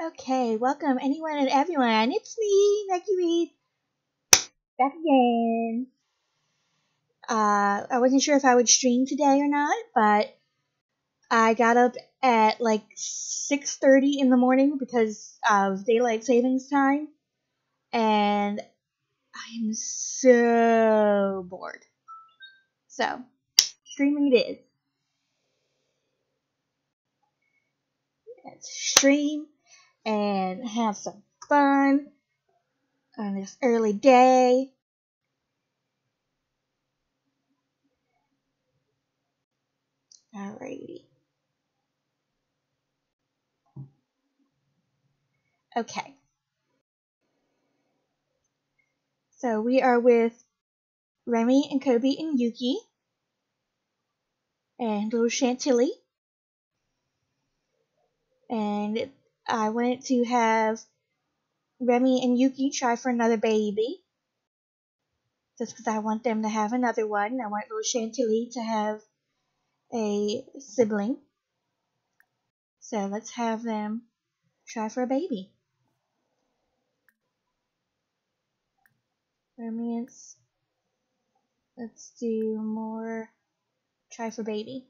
Okay, welcome anyone and everyone. It's me, Meggy Reap, back again. Uh, I wasn't sure if I would stream today or not, but I got up at like 6:30 in the morning because of daylight savings time, and I am so bored. So, streaming it is. Let's stream and have some fun on this early day. Alrighty. Okay. So we are with Remy and Kobe and Yuki and little Chantilly. And I wanted to have Remy and Yuki try for another baby. Just because I want them to have another one. I want little Chantilly to have a sibling. So let's have them try for a baby. Romance. Let's do more try for baby.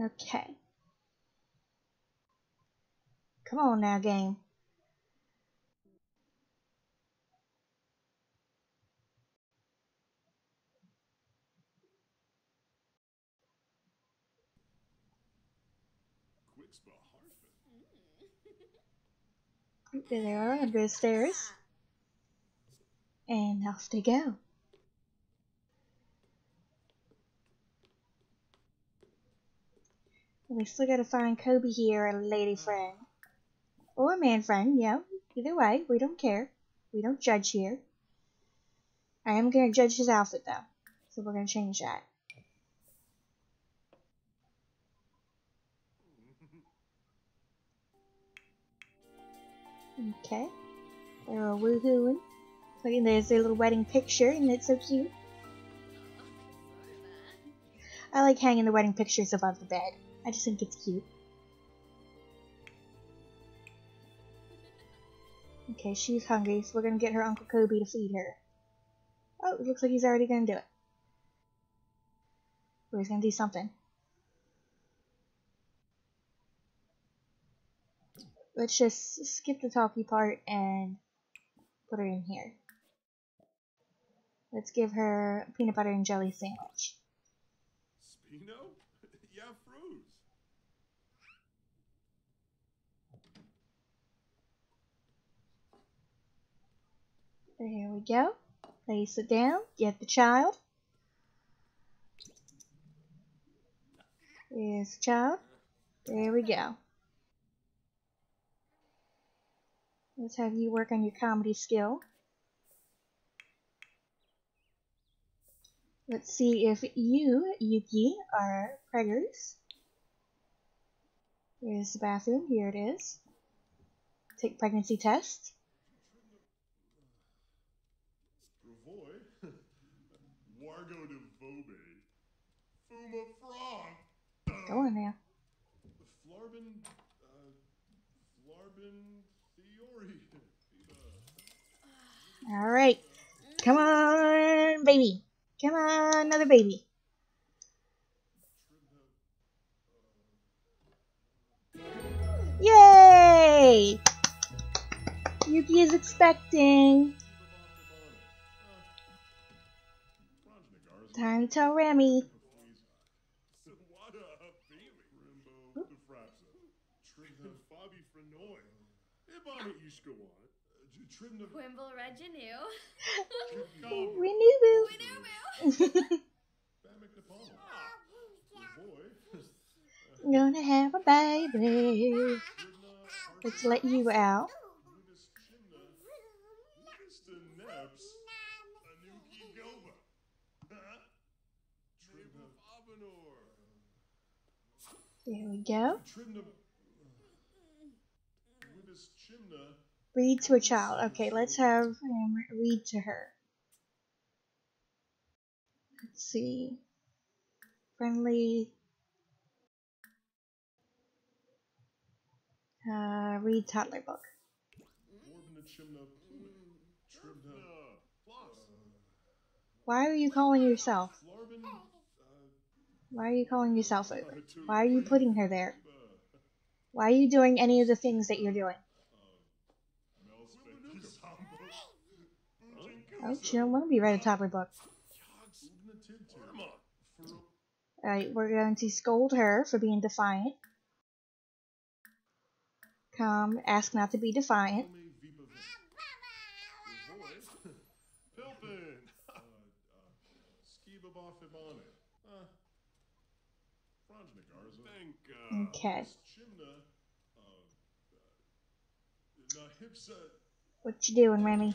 Okay. Come on now, game. There they are under the stairs. And off they go. We still gotta find Kobe here, a lady mm-hmm. friend. Or a man friend, yeah. Either way, we don't care. We don't judge here. I am gonna judge his outfit though. So we're gonna change that. Okay. They're all woohooing. Look, and there's their little wedding picture, and it's so cute. I like hanging the wedding pictures above the bed. I just think it's cute. Okay, she's hungry, so we're gonna get her Uncle Kobe to feed her. Oh, it looks like he's already gonna do it. Oh, he's gonna do something. Let's just skip the talky part and put her in here. Let's give her a peanut butter and jelly sandwich. Spino? yeah, Fruz. There we go. Place it down. Get the child. There's the child. There we go. Let's have you work on your comedy skill. Let's see if you, Yuki, are preggers. Here's the bathroom. Here it is. Take pregnancy test. Go on there. Flarbin. Uh, Flarbin Theory. All right. Come on, baby. Come on, another baby. Yay! Yuki is expecting. Time to tell Remy. Ibana Ishkawan. Tribna. Wimble Reginu. Renew. Winumu. Bamek Napama. Boy. Gonna have a baby. Let's let you out. Ludus Chimna. Ludista Neps. Anuki Goba. Tribna Fabanor. There we go. Tribna. Ludus Chimna. Read to a child. Okay, let's have him read to her. Let's see. Friendly. Uh, read toddler book. Morbina chimna plume. Tribna. Floss. Why are you calling yourself? Uh, Why are you calling yourself over? Why are you putting her there? Why are you doing any of the things that you're doing? Oh, she don't want to be read a toddler book. Ubna Tintin. Alright, we're going to scold her for being defiant. Come, ask not to be defiant. Ome Vipa Vin. Void. Pilpin. Uh, uh, Skiba Boffimane. Uh, Franjnigarza. Thank Okay. Chimna. Uh, uh, Nahipsa. What you doing, Remy?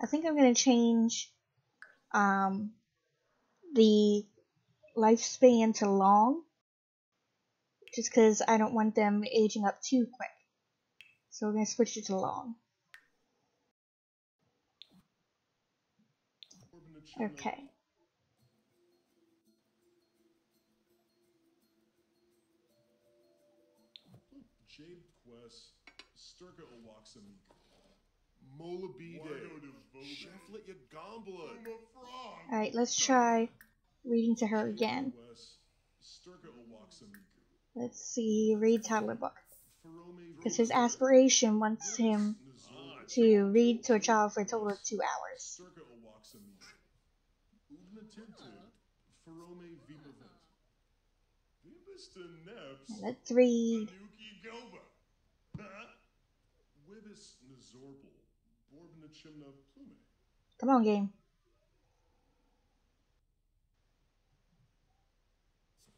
I think I'm gonna change um the lifespan to long. Just because I don't want them aging up too quick. So we're gonna switch it to long. Okay. Alright, let's try reading to her again. Let's see, read toddler book. Because his aspiration wants him to read to a child for a total of two hours. Sturka Owaxamiku. Come on, game.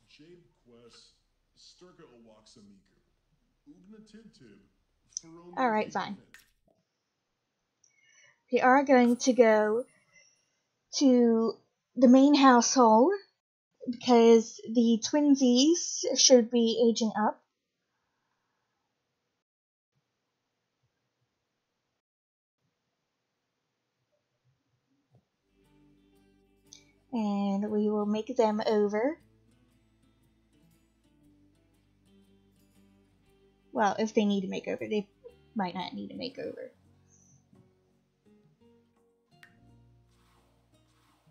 Jade Quest, Sturka Owaxamiku, Ugna Tintib, Farome. All right, fine. We are going to go to the main household because the twinsies should be aging up. And we will make them over. Well, if they need a makeover, they might not need a makeover.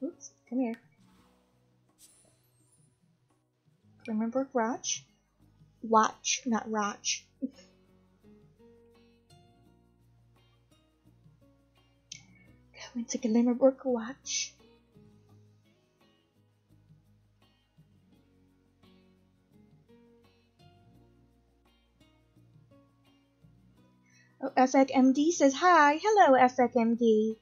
Oops, come here. Glimmerbrook Watch. Watch, not Roch. Go into Glimmerbrook Watch. Oh, FXMD says hi. Hello, FXMD.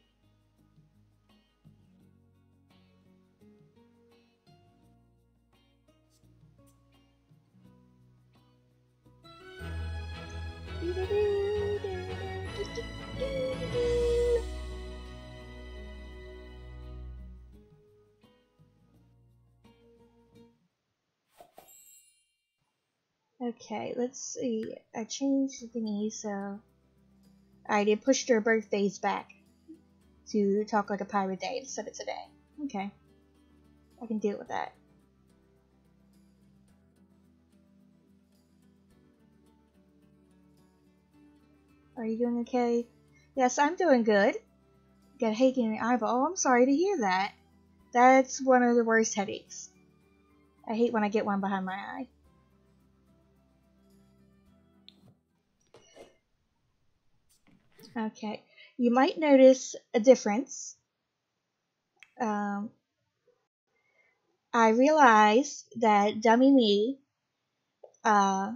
Okay, let's see. I changed the thingy, so I did push their birthdays back to talk like a pirate day instead of today. Okay, I can deal with that. Are you doing okay? Yes, I'm doing good. Got a headache in your eyeball. Oh, I'm sorry to hear that. That's one of the worst headaches. I hate when I get one behind my eye. Okay, you might notice a difference. Um, I realized that Dummy Me uh,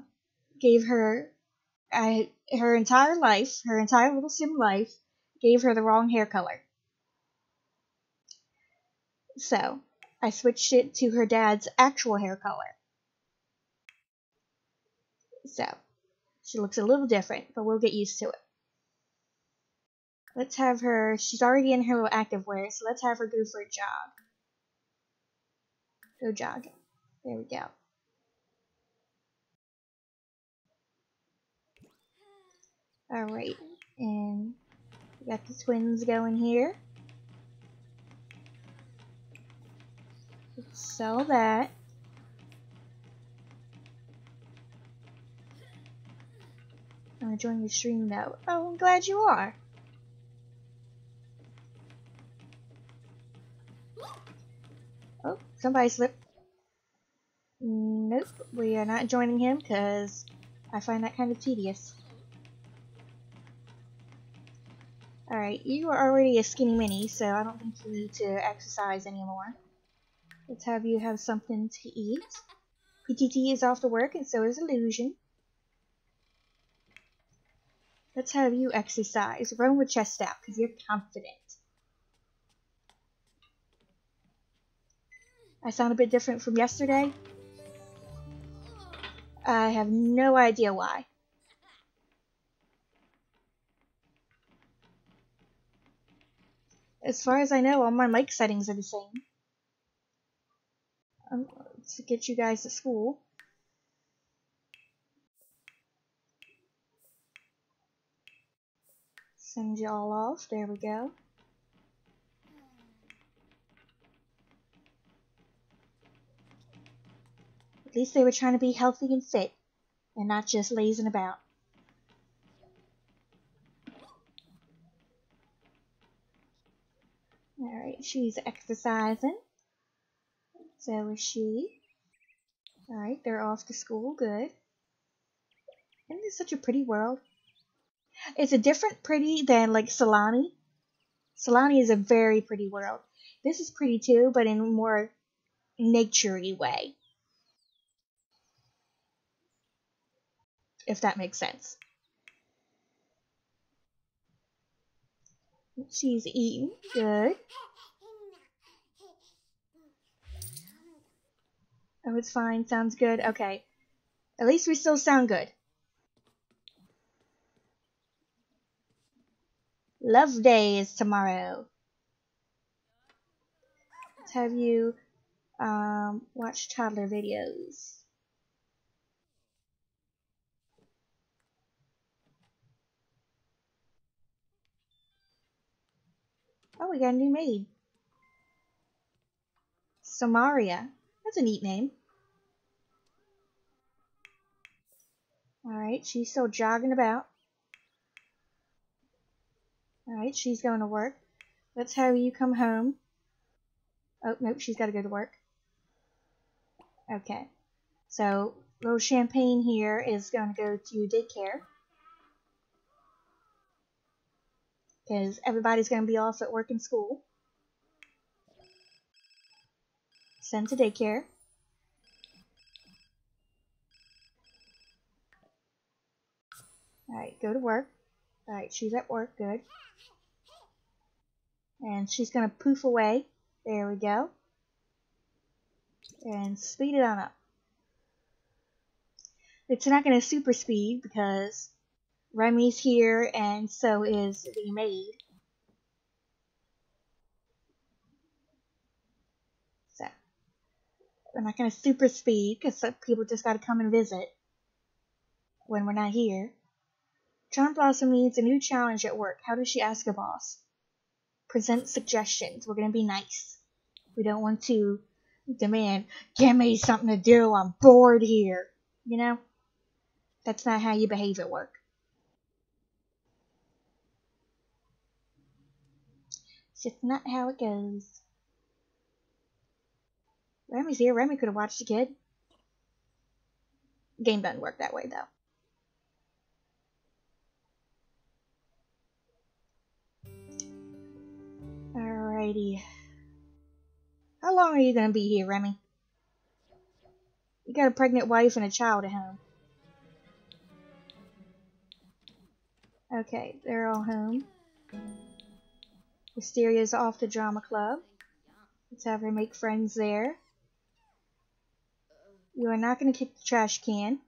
gave her I, her entire life, her entire little sim life, gave her the wrong hair color. So, I switched it to her dad's actual hair color. So, she looks a little different, but we'll get used to it. Let's have her, she's already in her little active wear, so let's have her go for a jog. Go jogging. There we go. Alright, and we got the twins going here. Let's Sell that. I'm enjoying the stream though. Oh, I'm glad you are. Somebody slipped. Nope, we are not joining him because I find that kind of tedious. Alright, you are already a skinny mini, so I don't think you need to exercise anymore. Let's have you have something to eat. PTT is off to work, and so is Illusion. Let's have you exercise. Run with chest out, because you're confident. I sound a bit different from yesterday. I have no idea why. As far as I know, all my mic settings are the same. Um, to get you guys to school. Send you all off. There we go. At least they were trying to be healthy and fit, and not just lazing about. Alright, she's exercising. So is she. Alright, they're off to school. Good. Isn't this such a pretty world? It's a different pretty than like Sulani. Sulani is a very pretty world. This is pretty too, but in a more naturey way. If that makes sense. She's eating. Good. Oh, it's fine. Sounds good. Okay. At least we still sound good. Love Day is tomorrow. Have you um, watch toddler videos. Oh, we got a new maid. Samaria. That's a neat name. Alright, she's still jogging about. Alright, she's going to work. Let's have you come home. Oh, nope, she's got to go to work. Okay. So, little champagne here is going to go to daycare. Because everybody's going to be off at work and school. Send to daycare. Alright, go to work. Alright, she's at work, good. And she's gonna poof away. There we go. And speed it on up. It's not gonna super speed because Remy's here and so is the maid. So, I'm not gonna super speed because people just gotta come and visit when we're not here. Charm Blossom needs a new challenge at work. How does she ask a boss? Present suggestions. We're going to be nice. We don't want to demand, give me something to do. I'm bored here. You know? That's not how you behave at work. Just not how it goes. Remy's here. Remy could have watched the kid. Game doesn't work that way, though. Alrighty. How long are you gonna be here, Remy? You got a pregnant wife and a child at home. Okay, they're all home. Wistaria's off to drama club. Let's have her make friends there. You are not going to kick the trash can.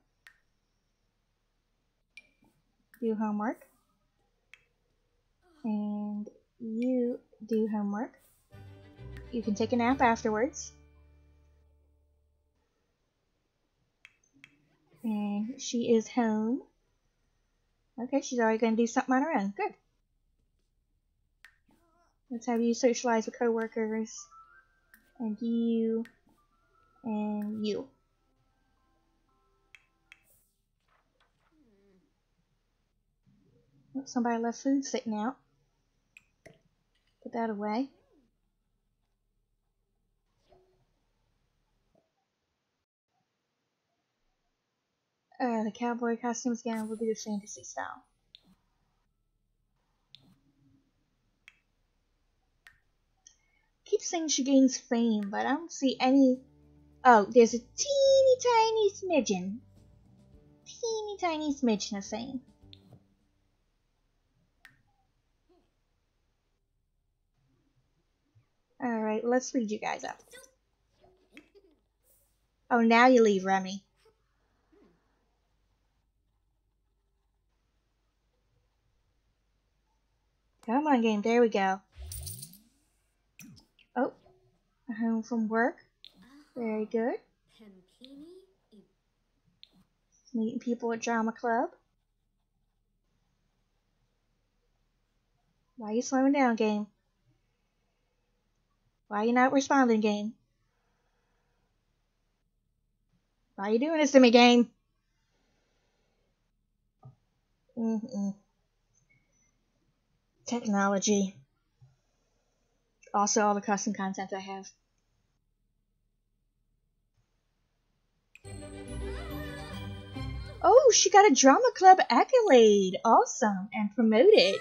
Do homework. And you do homework. You can take a nap afterwards. And she is home. Okay, she's already going to do something on her own. Good. Let's have you socialize with coworkers. And you And you. Oh, Somebody left food sitting out. Put that away. Uh, the cowboy costumes again will be the fantasy style. Keep saying she gains fame, but I don't see any. Oh, there's a teeny tiny smidgen. Teeny tiny smidgen of fame. Alright, let's read you guys up. Oh, now you leave, Remy. Come on, game. There we go. Home from work. Very ah. good. Meeting people at drama club. Why are you slowing down, game? Why are you not responding, game? Why are you doing this to me, game? Mm-mm. Technology. Also, all the custom content I have. Oh, she got a drama club accolade. Awesome. And promoted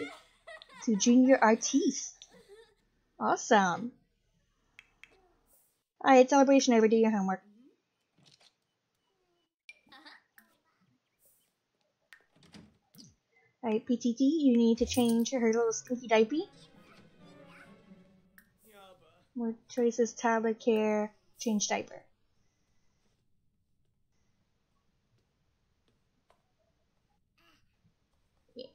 to junior artiste. Awesome. Alright, celebration over. Do your homework. Alright, PTT, you need to change her little stinky diaper. More choices, toddler care, change diaper. Yeah.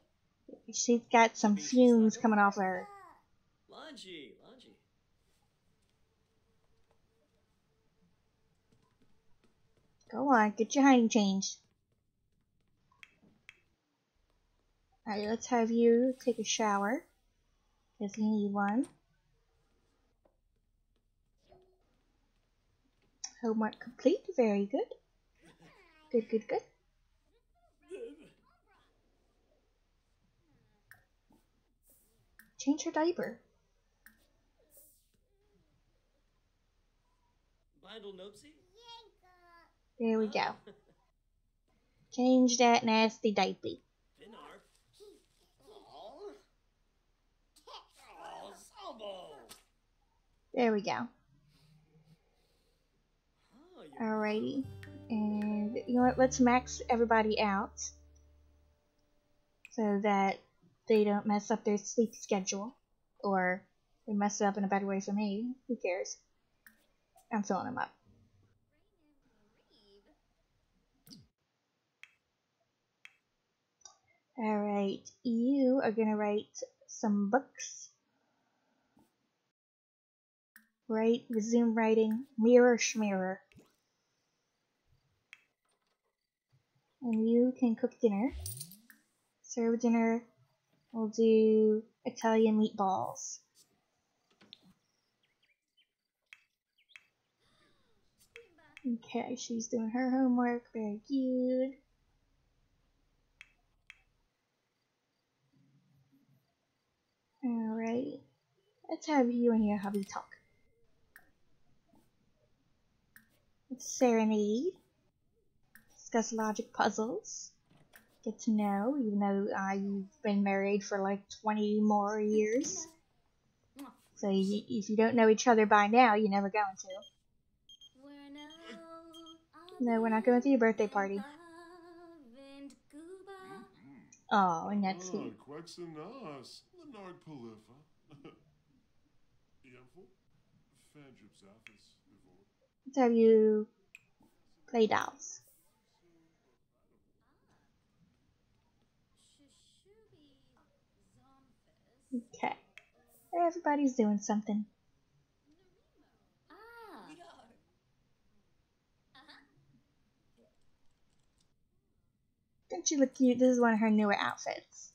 She's got some fumes coming off her. Lungy, lungy. Go on, get your hiding changed. Alright, let's have you take a shower. Because you need one. Homework complete. Very good. Good, good, good. Change her diaper. Bindle Nopsy? There we go. Change that nasty diaper. Finarf? Aw. Aw, Salvo! There we go. Alrighty. And you know what? Let's max everybody out so that they don't mess up their sleep schedule or they mess it up in a better way for me. Who cares? I'm filling them up. Alright, you are gonna write some books. Write, resume writing, mirror schmirror. And you can cook dinner. Serve dinner. We'll do Italian meatballs. Okay, she's doing her homework. Very good. Alright. Let's have you and your hubby talk. Let's serenade. Discuss logic puzzles. Get to know, even though uh, you've been married for like 20 more years. So y if you don't know each other by now, you're never going to. No, we're not going to your birthday party. Oh, and that's cute. Quexanas, Leonard Palifa. Earful, Fandrips Aphis, Ivor. Let's have you play dolls. Okay. Everybody's doing something. Don't she look cute? This is one of her newer outfits.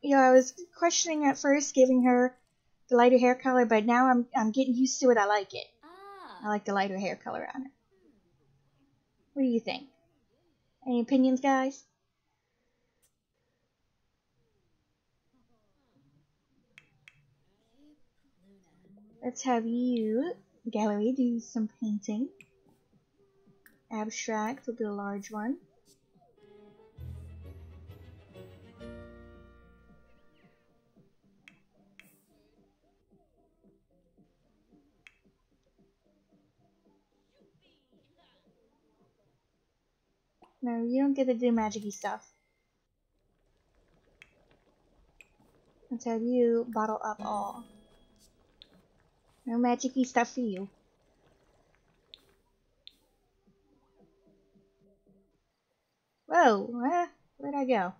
You know, I was questioning at first giving her the lighter hair color, but now I'm I'm getting used to it. I like it. I like the lighter hair color on her. What do you think? Any opinions, guys? Let's have you, gallery, do some painting. Abstract will be a large one. No, you don't get to do magic stuff. Let's have you bottle up all. No magic stuff for you. Whoa, where'd I go?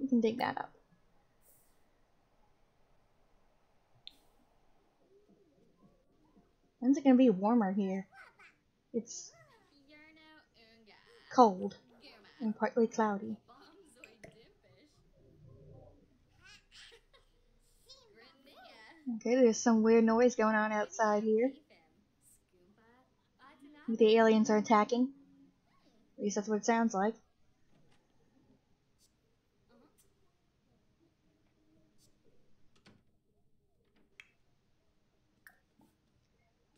You can dig that up. When's it gonna be warmer here? It's cold and partly cloudy. Okay, there's some weird noise going on outside here. The aliens are attacking. At least that's what it sounds like.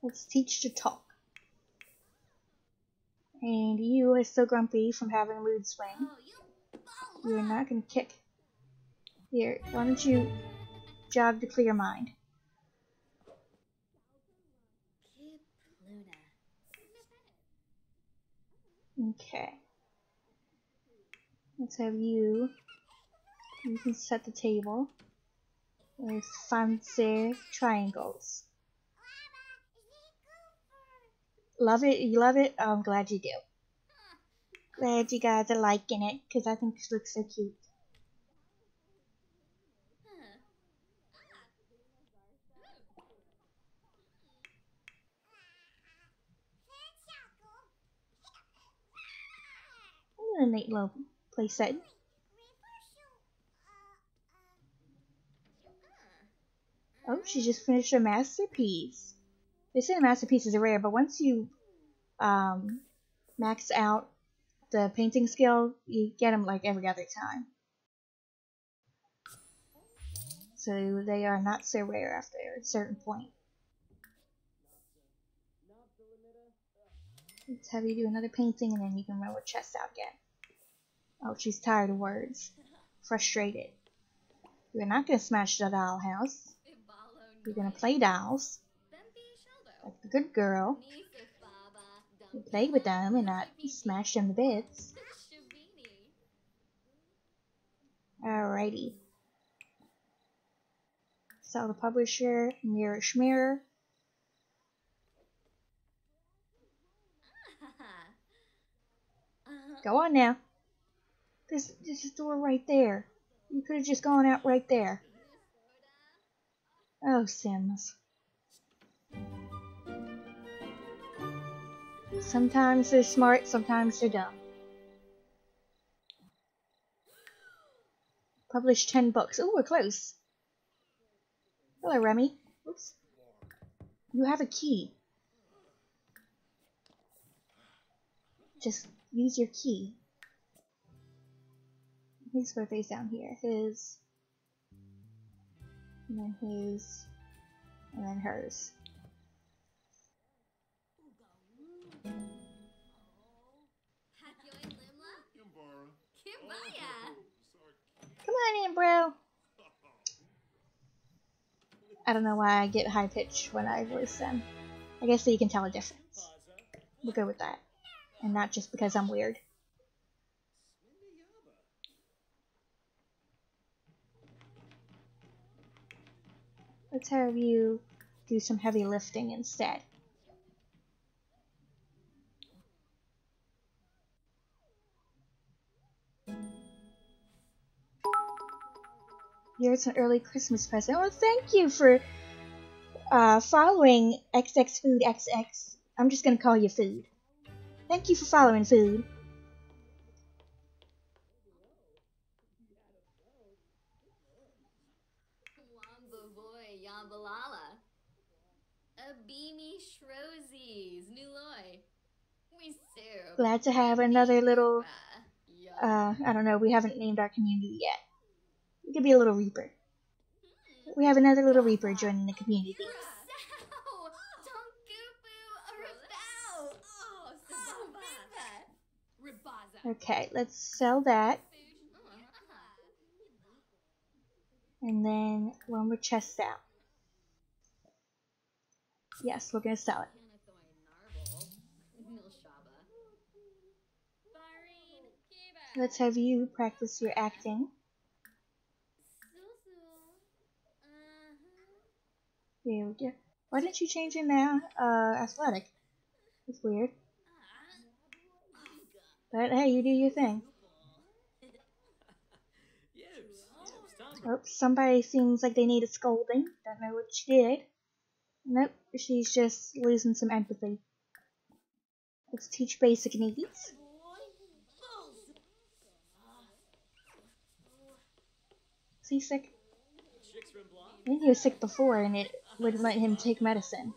Let's teach to talk. And you are still grumpy from having a mood swing. You are not gonna kick. Here, why don't you jog to clear mind? Okay. Let's have you. You can set the table with fancy triangles. Love it? You love it? Oh, I'm glad you do. Glad you guys are liking it because I think it looks so cute. A little place setting. Oh, she just finished a masterpiece. They say the masterpieces are rare, but once you um, max out the painting skill, you get them like every other time. So they are not so rare after a certain point. Let's have you do another painting and then you can roll her chest out again. Oh, she's tired of words. Frustrated. You're not gonna smash the doll house. You're gonna play dolls. Like a good girl. You play with them and not smash them to bits. Alrighty. Sell the publisher, Mirror Schmirror. Go on now. There's, there's a door right there. You could have just gone out right there. Oh, Sims. Sometimes they're smart, sometimes they're dumb. Published 10 books. Oh, we're close. Hello, Remy. Oops. You have a key. Just use your key. His birthday's down here. His. And then his. And then hers. Come on in, bro. I don't know why I get high pitched when I voice them. I guess so you can tell a difference. We'll go with that. And not just because I'm weird. Let's have you do some heavy lifting instead. Here's an early Christmas present. Oh, thank you for uh, following XX Food XX. I'm just gonna call you Food. Thank you for following Food. A beamy Shrosies, Nuloy. We so. Glad to have another little, uh, I don't know, we haven't named our community yet. It could be a little Reaper. We have another little Reaper joining the community. Rousseau! Tonkupu! Arabao! Oh, Sababa! Ribaza! Okay, let's sell that. And then one more chest out. Yes, we're gonna sell it. Let's have you practice your acting. There we go. Why didn't you change it now? Uh, athletic. It's weird. But hey, you do your thing. Oh, somebody seems like they need a scolding. Don't know what she did. Nope, she's just losing some empathy. Let's teach basic needs. He sick? Think he was sick before and it wouldn't let him take medicine.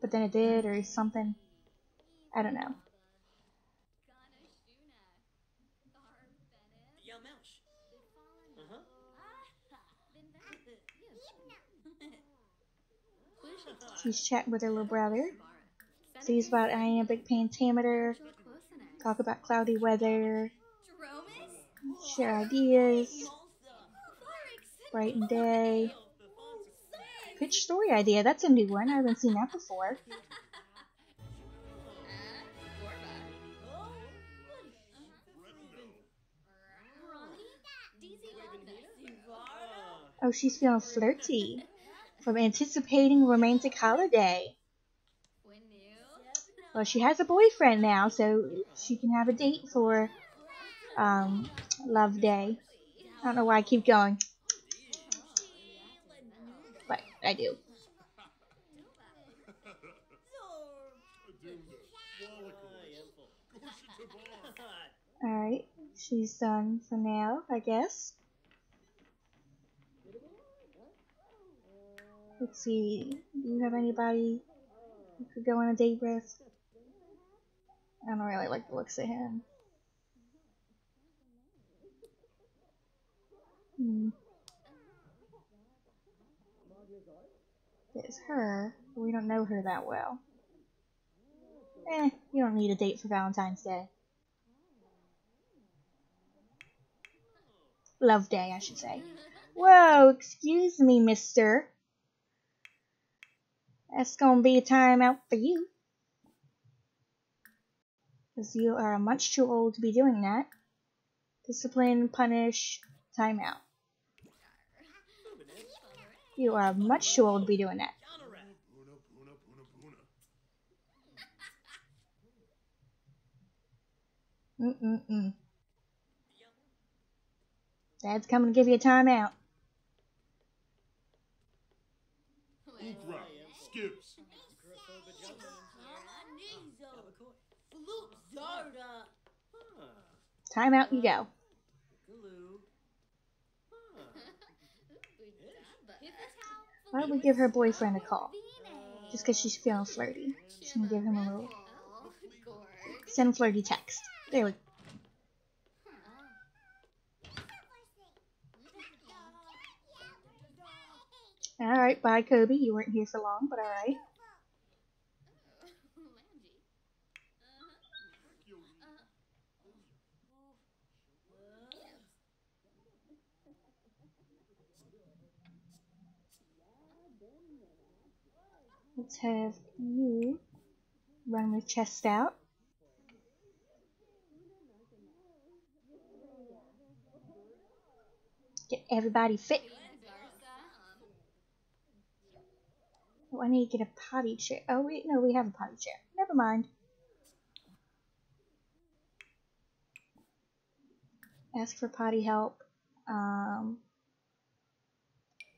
But then it did or something. I don't know. She's chatting with her little brother. Sees about iambic pentameter, talk about cloudy weather, share ideas, bright and day. Pitch story idea, that's a new one. I haven't seen that before. Oh, she's feeling flirty. From anticipating romantic holiday. Well, she has a boyfriend now, so she can have a date for um, Love Day. I don't know why I keep going, I do. Alright, she's done for now, I guess. Let's see, do you have anybody you could go on a date with? I don't really like the looks of him. Hmm. It's her, but we don't know her that well. Eh, you don't need a date for Valentine's Day. Love Day, I should say. Whoa, excuse me, mister. That's gonna be a time out for you. Because you are much too old to be doing that. Discipline, punish, time out. You are much too old to be doing that. Mm-mm-mm. Dad's coming to give you a timeout. Ultra. Skips. Timeout you go. Why don't we give her boyfriend a call? Just because she's feeling flirty. Just gonna give him a little send flirty text. There we go. Alright, bye Kobe. You weren't here for long, but alright. Let's have you run with chest out. Get everybody fit. Oh, I need to get a potty chair. Oh, wait, no, we have a potty chair. Never mind. Ask for potty help. Um,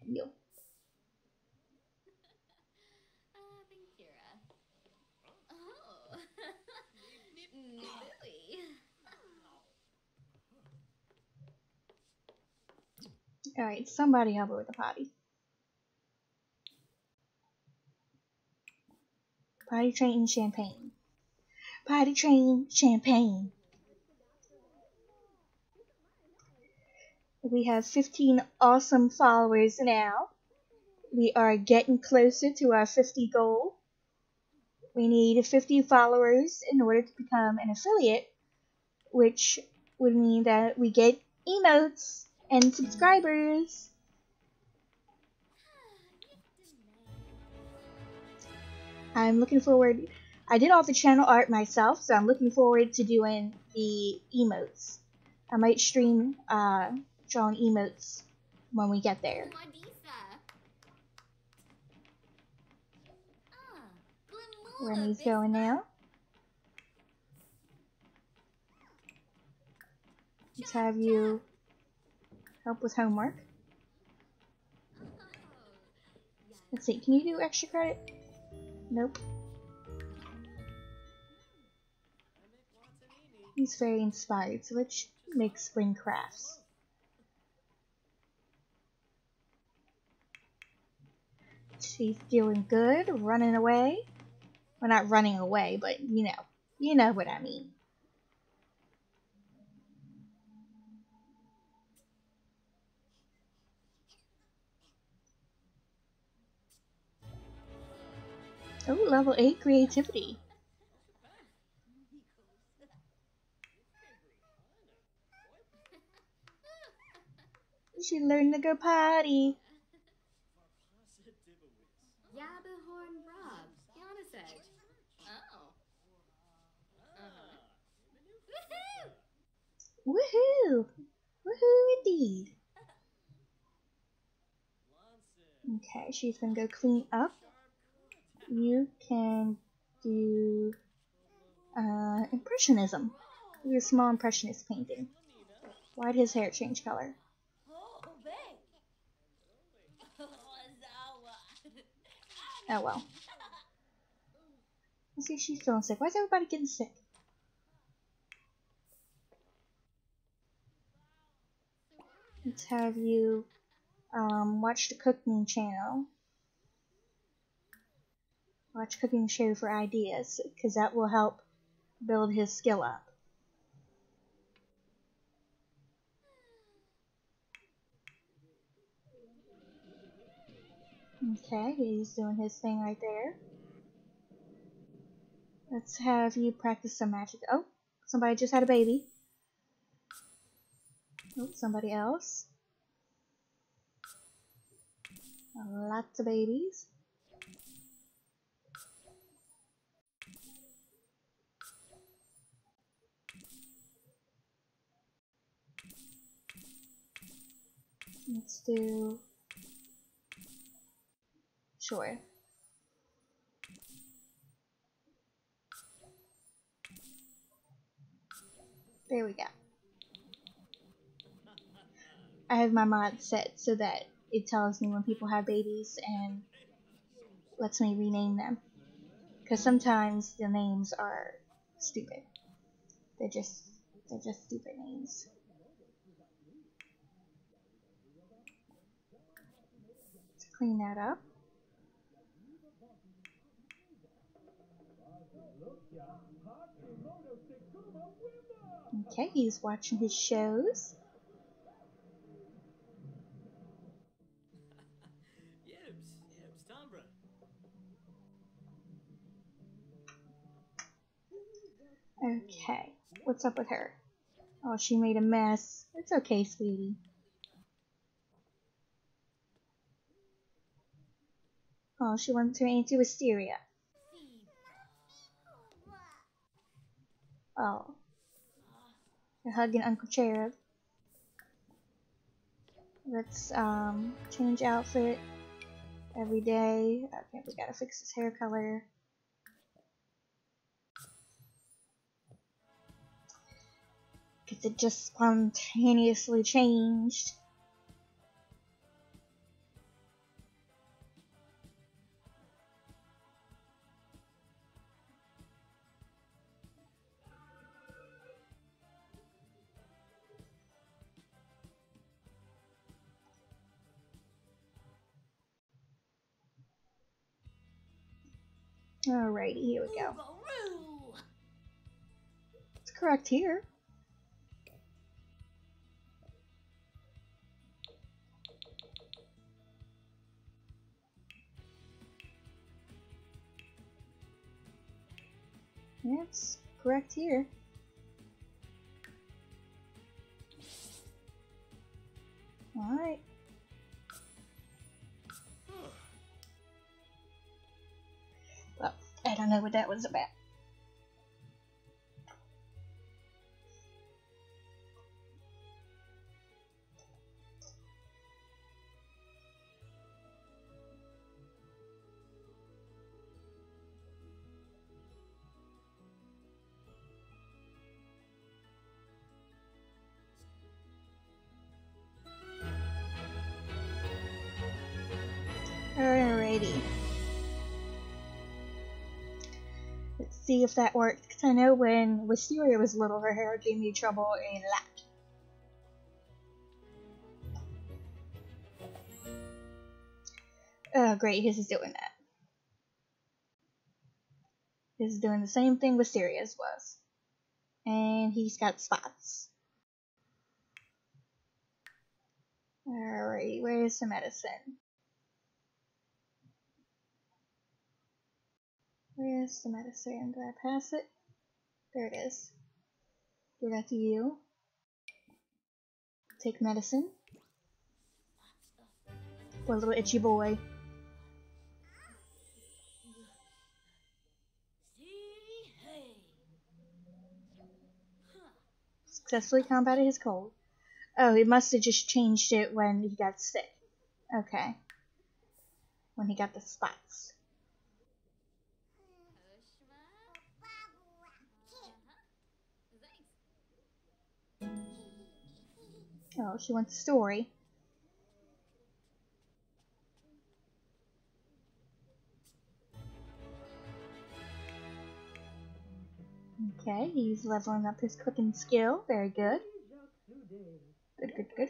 you. Alright, somebody help her with the potty. Potty train champagne. Potty train champagne. We have 15 awesome followers now. We are getting closer to our 50 goal. We need 50 followers in order to become an affiliate, which would mean that we get emotes and subscribers. I'm looking forward. I did all the channel art myself, so I'm looking forward to doing the emotes. I might stream uh, drawing emotes when we get there. He's going now. Let's have you help with homework. Let's see, can you do extra credit? Nope. He's very inspired, so let's make spring crafts. She's doing good, running away. Well, not running away, but you know. You know what I mean. Oh, level 8 creativity. She learned to go potty. Woohoo! Woohoo indeed. Okay, she's gonna go clean up. You can do uh, impressionism. Do a small impressionist painting. Why'd his hair change color? Oh well. Let's see she's feeling sick. Why is everybody getting sick? Let's have you um, watch the cooking channel. Watch cooking show for ideas, because that will help build his skill up. Okay, he's doing his thing right there. Let's have you practice some magic. Oh, somebody just had a baby. Oh, somebody else. Lots of babies. Let's do Sure. There we go. I have my mod set so that it tells me when people have babies and lets me rename them. Because sometimes the names are stupid. They're just they're just stupid names. Clean that up. Okay, he's watching his shows. Yibs, Yibs, Tombra. Okay, what's up with her? Oh, she made a mess. It's okay, sweetie. Oh, she went to into hysteria. Oh. You're hugging Uncle Cherub. Let's um change outfit every day. Okay, we gotta fix his hair color. Cause it just spontaneously changed. Alrighty, here we go. It's correct here. That's correct here. Alright. I don't know what that was about. See if that works. Because I know when Wisteria was little, her hair gave me trouble a lot. Oh, great. His is doing that. His is doing the same thing Wisteria's was. And he's got spots. Alright, where's the medicine? Where's the medicine? Did I pass it? There it is. Give that to you. Take medicine. Poor little itchy boy. Successfully combated his cold. Oh, he must have just changed it when he got sick. Okay. When he got the spots. Oh, she wants a story. Okay, he's leveling up his cooking skill. Very good. Good, good, good.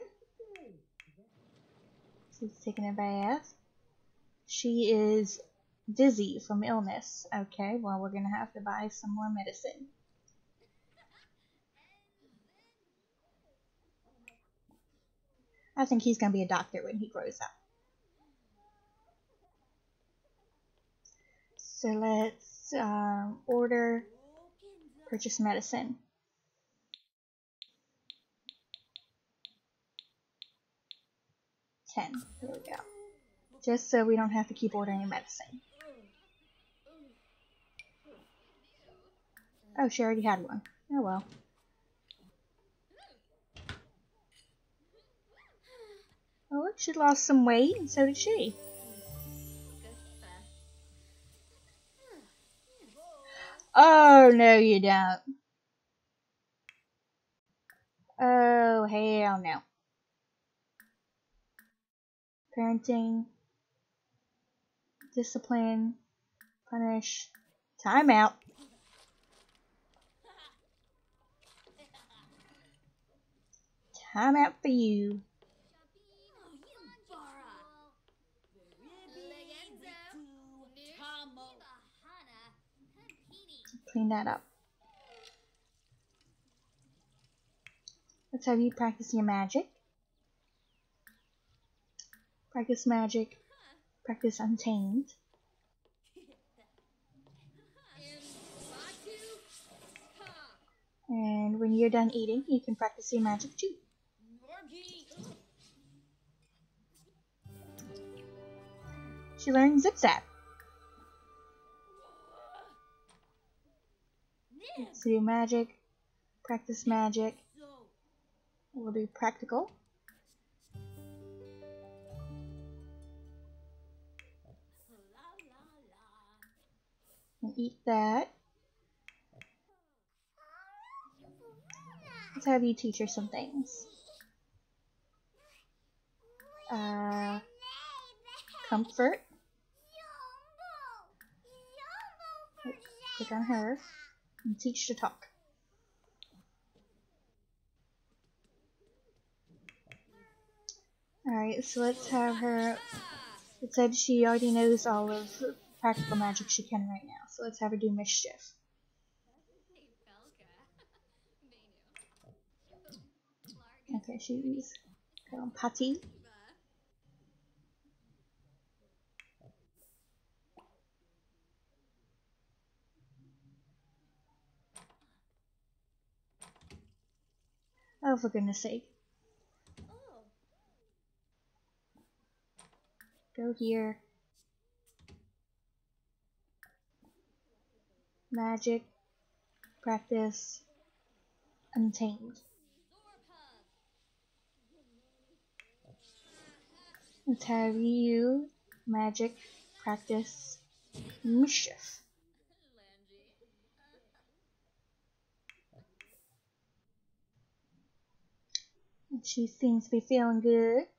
She's taking a bath. She is dizzy from illness. Okay, well, we're gonna have to buy some more medicine. I think he's gonna be a doctor when he grows up. So let's um, order purchase medicine. Ten. There we go. Just so we don't have to keep ordering medicine. Oh, she already had one. Oh well. Oh, look, she lost some weight, and so did she. Oh, no, you don't. Oh, hell no. Parenting, discipline, punish, timeout. Timeout for you. Clean that up. Let's have you practice your magic. Practice magic. Practice untamed. And when you're done eating, you can practice your magic too. She learned Zip Zap. Let's do magic, practice magic. We'll do practical. And eat that. Let's have you teach her some things. Uh, comfort. Click on her and teach to talk. Alright, so let's have her. It said she already knows all of practical magic she can right now. So let's have her do mischief. Okay, she's going putty. For goodness sake. Go here. Magic. Practice. Untamed. You magic practice mischief. She seems to be feeling good.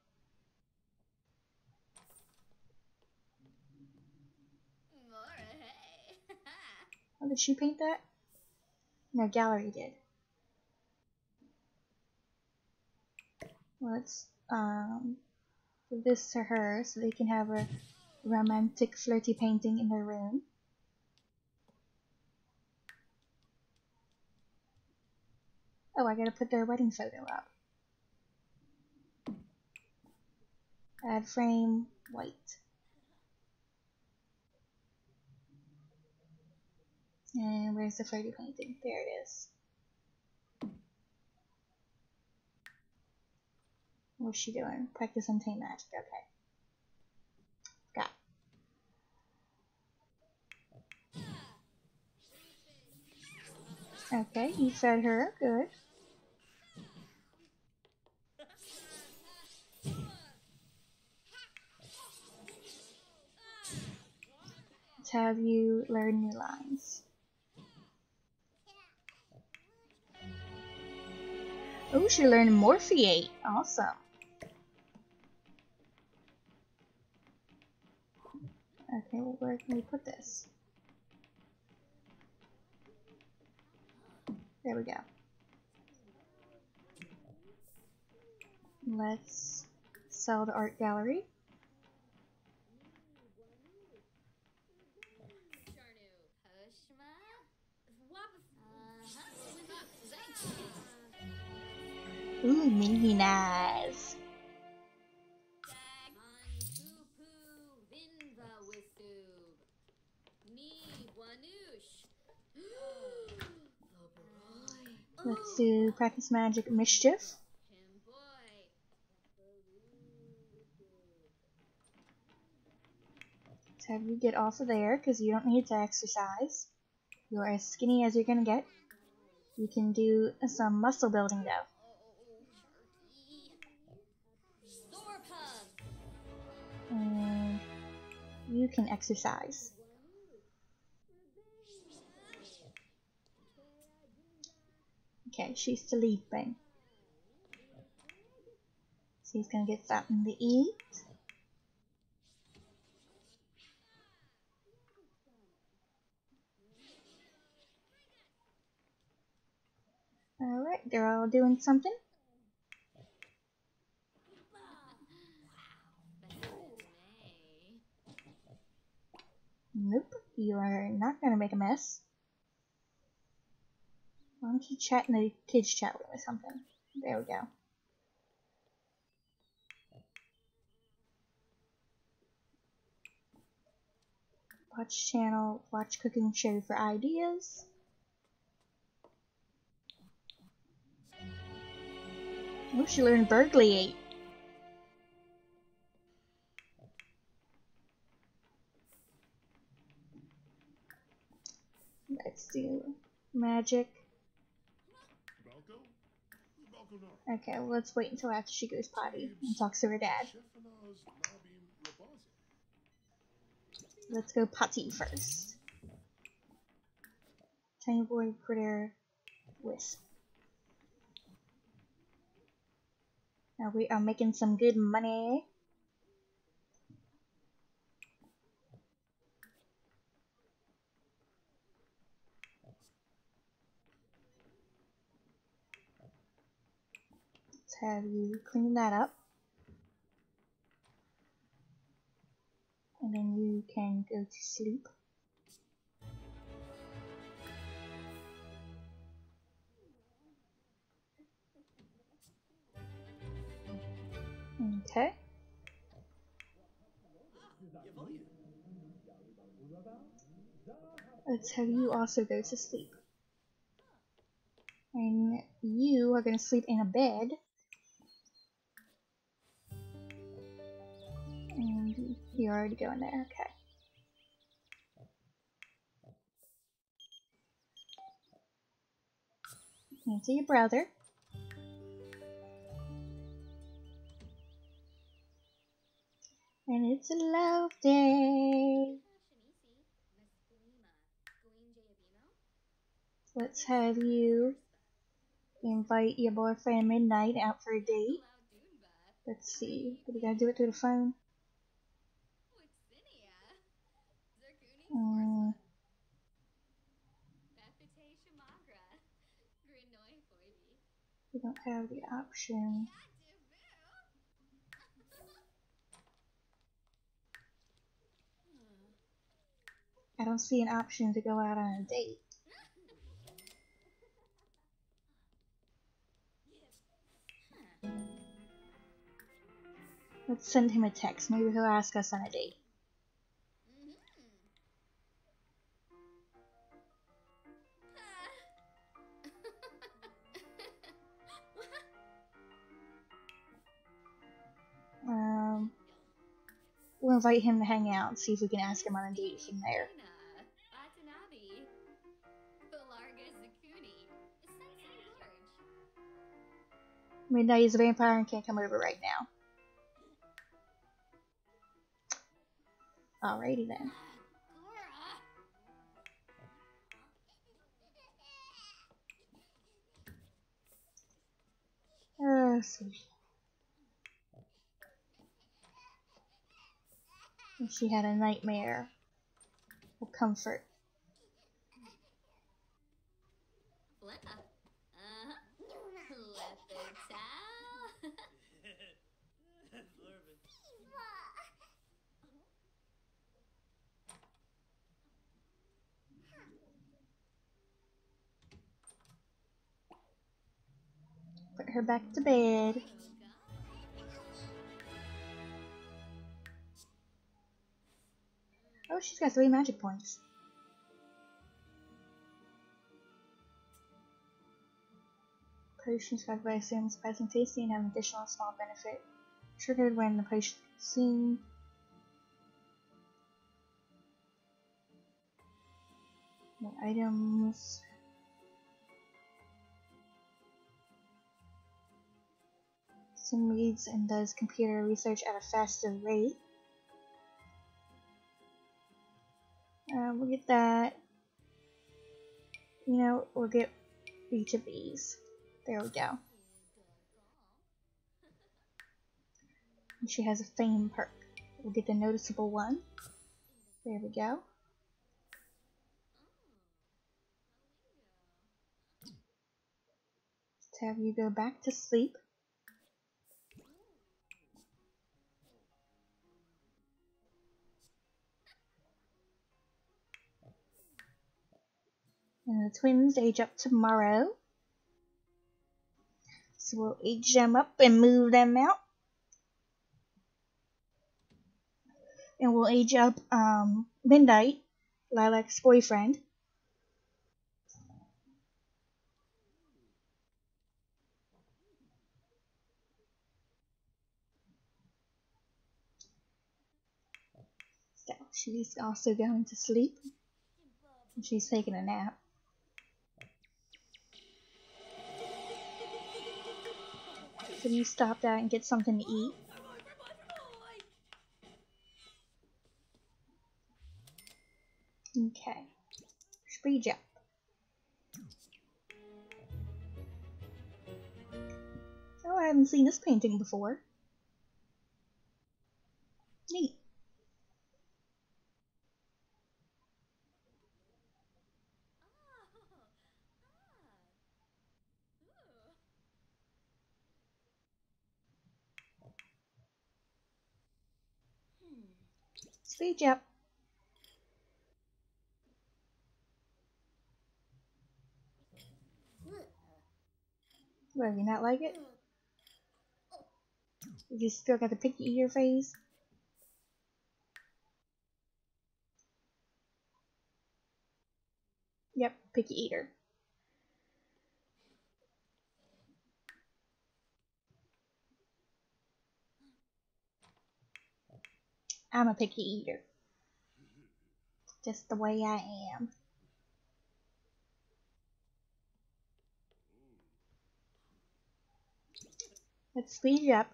Oh, did she paint that? No, gallery did. Let's um give this to her so they can have a romantic flirty painting in their room. Oh, I gotta put their wedding photo up. Add frame white. And where's the flirty painting? There it is. What's she doing? Practice untamed magic. Okay. Got. Okay, you fed her. Good. Have you learn new lines. Oh, she learned Morpheate. Awesome. Okay, well, where can we put this? There we go. Let's sell the art gallery. Nice. Let's do practice magic mischief. Let's have you get off of there because you don't need to exercise. You're as skinny as you're gonna get. You can do some muscle building though. And you can exercise. Okay, she's sleeping. She's gonna get something to eat. Alright, they're all doing something. Nope, you are not gonna make a mess. Why don't you chat in the kids chat room or something? There we go. Watch channel, watch cooking show for ideas. Oh, she learned burglary. Let's do magic. Okay, let's wait until after she goes potty and talks to her dad. Let's go potty first. Tiny boy critter wisp. Now we are making some good money. Have you clean that up. And then you can go to sleep. Okay. Let's have you also go to sleep. And you are going to sleep in a bed. You're already going there, okay. Answer your brother. And it's a love day. Let's have you invite your boyfriend Midnight out for a date. Let's see. Do we gotta do it through the phone? We don't have the option. I don't see an option to go out on a date. Let's send him a text. Maybe he'll ask us on a date. Um, we'll invite him to hang out and see if we can ask him on a date from there. Midnight is a vampire and can't come over right now. Alrighty then. See. And she had a nightmare of comfort. Put her back to bed. Oh, she's got three magic points. Potions got by Sam's surprising tasty and have an additional small benefit. Triggered when the potion is items. Sim reads and does computer research at a faster rate. Uh, we'll get that. You know, we'll get each of these. There we go. And she has a fame perk. We'll get the noticeable one. There we go. Let's have you go back to sleep. And the twins age up tomorrow. So we'll age them up and move them out. And we'll age up um, Midnight, Lilac's boyfriend. So she's also going to sleep. She's taking a nap. So you stop that and get something to eat. Okay. Speed jump. Oh, I haven't seen this painting before. Neat. See you, Jep. Well, you not like it? You still got the picky eater phase? Yep, picky eater. I'm a picky eater. Just the way I am. Let's speed up.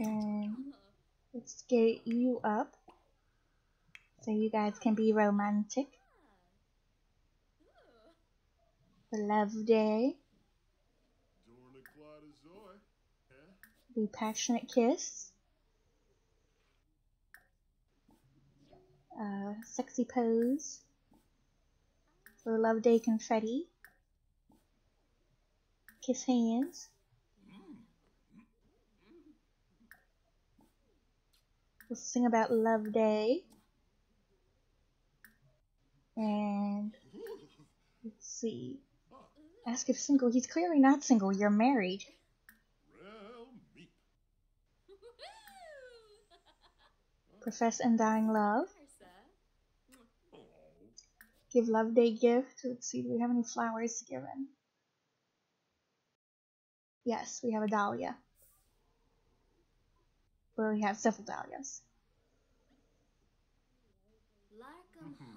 And let's get you up so you guys can be romantic. The love day, the passionate kiss, uh, sexy pose, love day confetti, kiss hands, we'll sing about love day, and let's see. Ask if single. He's clearly not single. You're married. Profess undying love. Oh. Give love day gift. Let's see. Do we have any flowers to give him? Yes, we have a dahlia. Well, we have several dahlias. Larkum mm-hmm. Hana.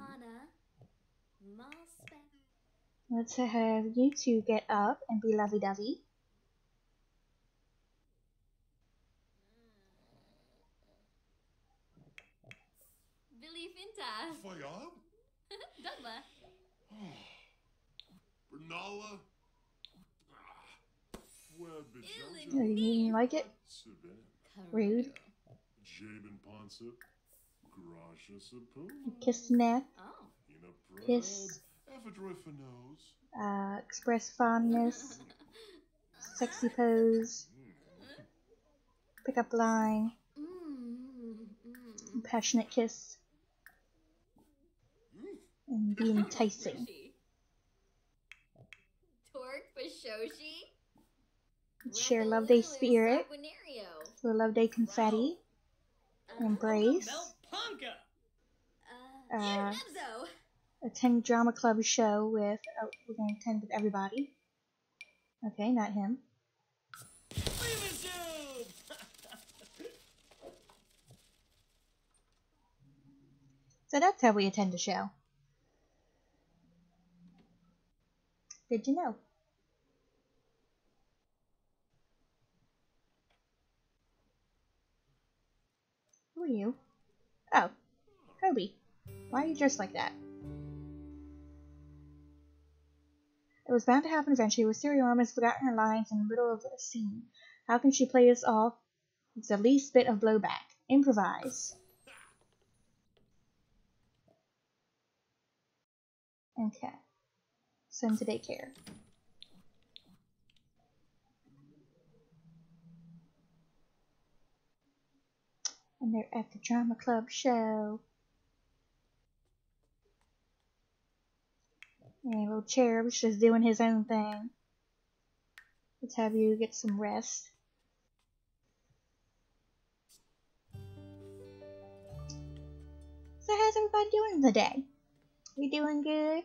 Let's have you two get up and be lovey-dovey. Billy Finta. Fayab? Dugma. Bernala? Webbijoja? you like it? Siben. Rude. Jabin Ponsip? Grasha Sapoon? Kiss neck. Oh. Ina Prab? Kiss. Ephedroifanos? Uh, express fondness. Sexy pose. Pick up line. Passionate kiss. And be enticing. Torque Bashoshi. Share love day spirit. Sanguinario. For love day confetti. Embrace. Uh, Nebzo. Attend drama club show with oh, we're going to attend with everybody. Okay not him. So that's how we attend a show. Good to know. Who are you? Oh kobe. Why are you dressed like that It was bound to happen eventually. Wisteria Mom has forgotten her lines in the middle of a scene. How can she play this off with the least bit of blowback? Improvise. Okay. Send to daycare. And they're at the drama club show. And little cherub's just doing his own thing. Let's have you get some rest. So how's everybody doing today? We doing good?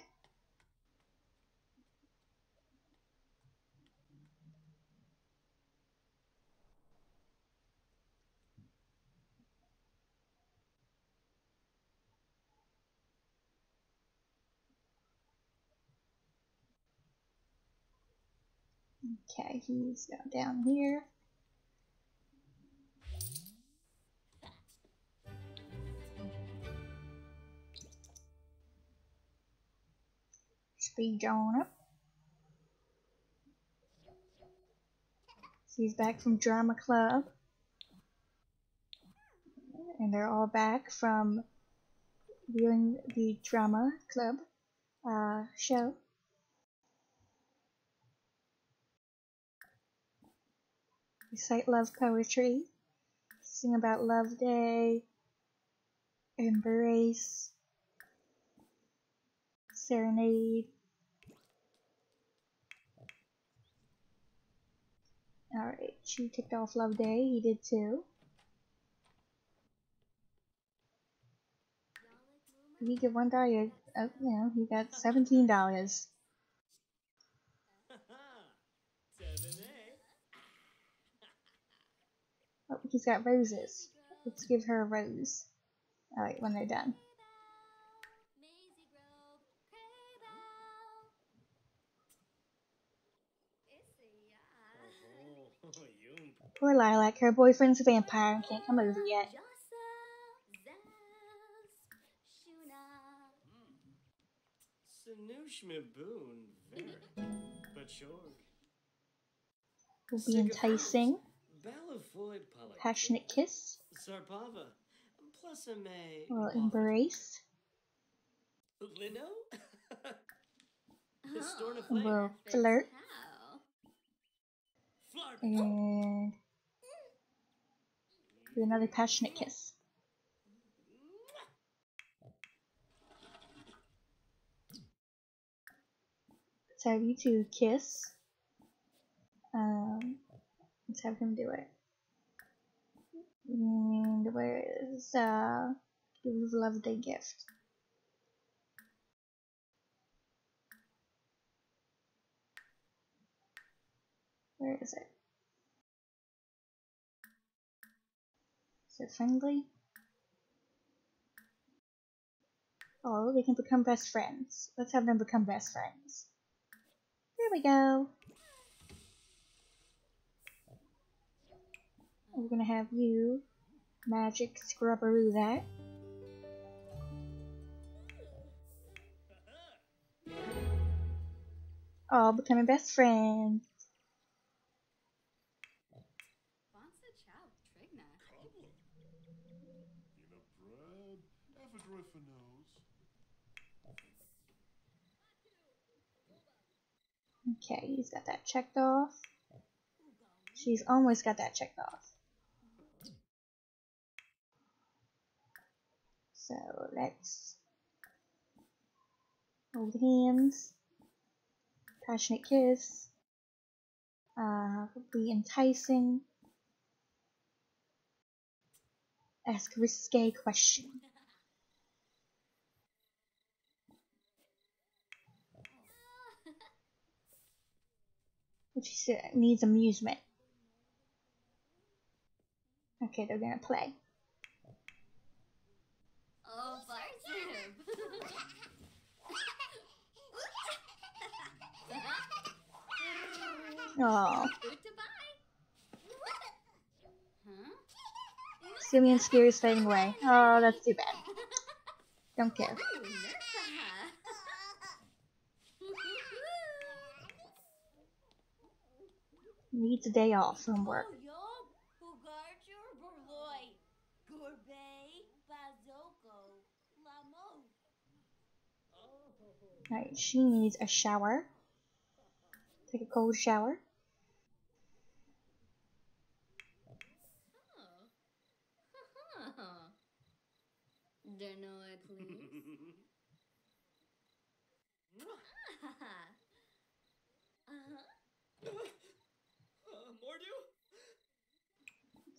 Okay, he's down, down here. Speed on up. He's back from drama club. And they're all back from viewing the drama club uh, show. Recite love poetry, sing about love day, Embrace. Serenade. Alright, she ticked off Love Day. He did too. He get one dollar? Oh, you know, he got seventeen dollars. Seven A. Oh, he's got roses. Let's give her a rose. Alright, when they're done. Maisie Grove, Crayville. Issy, you. Poor Lilac, her boyfriend's a vampire and can't come over yet. Hmm. Jossa, Zaz, Shuna. Sanoosh Maboon, very. But Shorg. Will be enticing. Passionate kiss. Sarpava. Plus a May. Will embrace. Lino? Oh, Storm of Flame. Will fits flirt. And do another passionate kiss. Have you two kiss. Um, let's have him do it. And where is uh, love day gift? Where is it? Is it friendly? Oh, they can become best friends. Let's have them become best friends. There we go. We're gonna have you magic scrubberoo that. All becoming best friends. Bonsa Chow, Trigna. Peanut bread. Ephedriphanos. Okay, he's got that checked off. She's almost got that checked off. So let's hold hands. Passionate kiss. Uh, be enticing. Ask a risque question. Which uh, needs amusement. Okay, they're gonna play. Oh, Bartib. Oh, Goodbye. Huh? Simeon Spear is fading away. Oh, that's too bad. Don't care. Needs a day off from work. Alright, she needs a shower. Take a cold shower. Denoy, please. uh-huh. Uh, Mordu?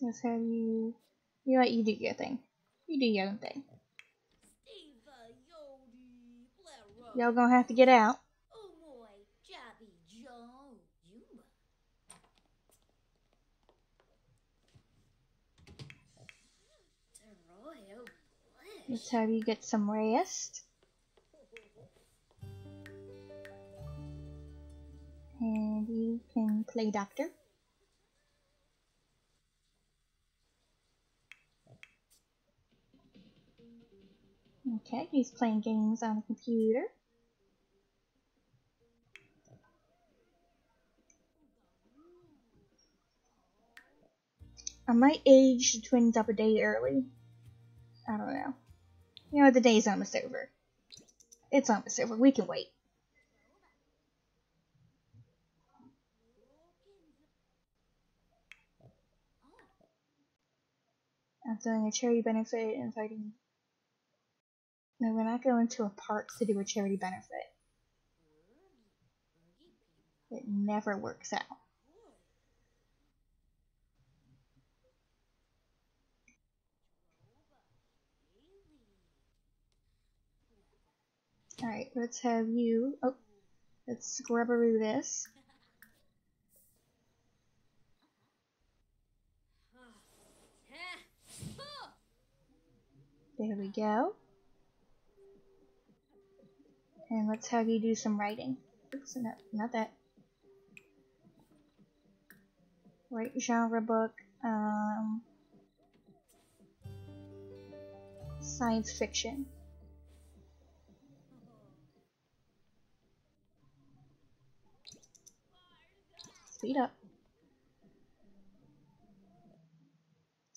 Let's have you. You what? You do your thing. You do your own thing. Y'all gonna have to get out. Let's have you get some rest. And you can play doctor. Okay, he's playing games on the computer. I might age the twins up a day early. I don't know. You know, the day's almost over. It's almost over. We can wait. I'm doing a charity benefit inviting No, we're not going to a park to do a charity benefit. It never works out. Alright, let's have you. Oh, let's scrubberoo this. There we go. And let's have you do some writing. Oops, no, not that. Write genre book. Um, science fiction. Speed up.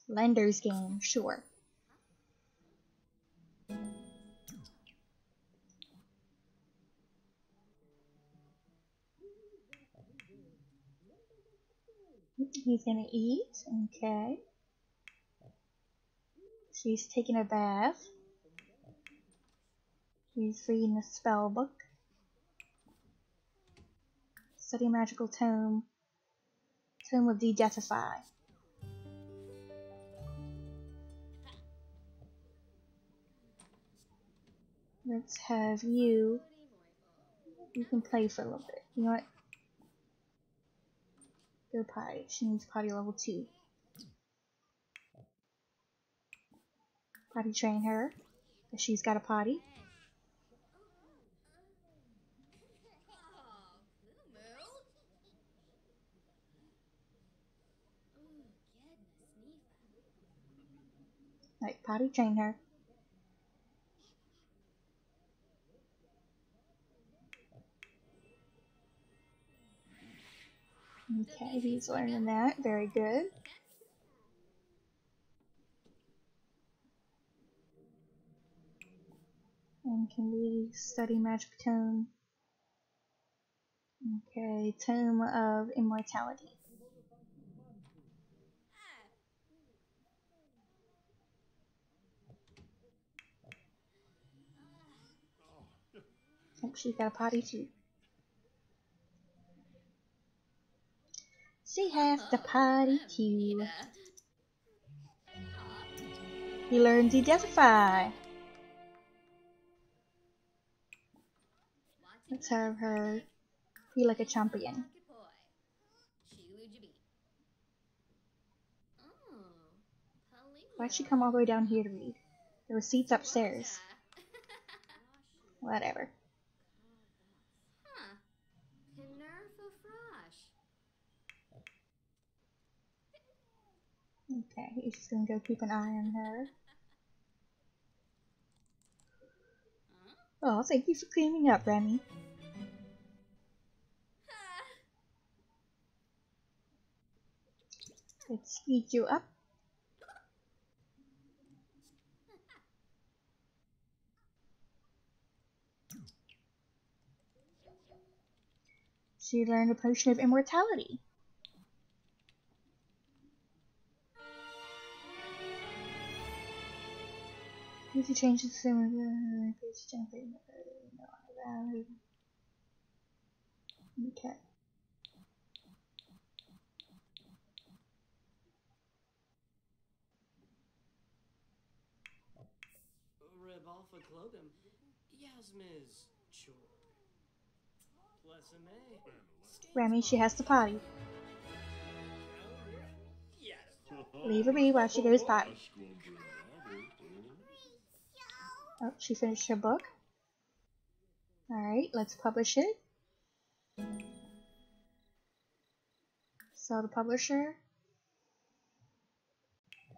Lender's game, sure. He's gonna eat, okay. She's taking a bath. He's reading a spell book. Study magical tome. Tome of De-Deathify. Let's have you. You can play for a little bit. You know what? Go potty. She needs potty level 2. Potty train her. She's got a potty. Right, potty train her. Okay, he's learning that. Very good. And can we study magic tome? Okay, tome of immortality. She's got a potty too. She has the potty too. He learned to identify. Let's have her be like a champion. Why'd she come all the way down here to read? There were seats upstairs. Whatever. Okay, he's just gonna go keep an eye on her. Oh, thank you for cleaning up, Remy. Let's speed you up. She learned a potion of immortality. Need to change the sim uh, uh, Okay. Rebalfa Clogum. Yasmiz Chor. Plessame. Eh? Remy, she has to potty. Leave her be while she goes potty. Oh, she finished her book. Alright, let's publish it. Sell the publisher.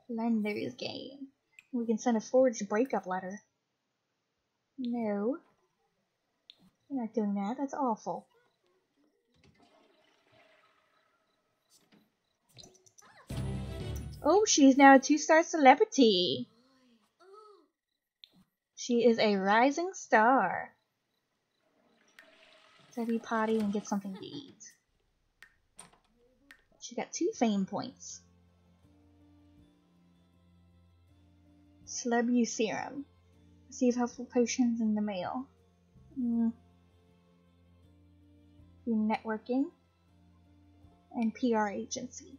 Lender's game. We can send a forged breakup letter. No. We're not doing that. That's awful. Oh, she's now a two-star celebrity. She is a rising star. Study potty and get something to eat. She got two fame points. Celeb serum. Receive helpful potions in the mail. Mm. Networking and PR agency.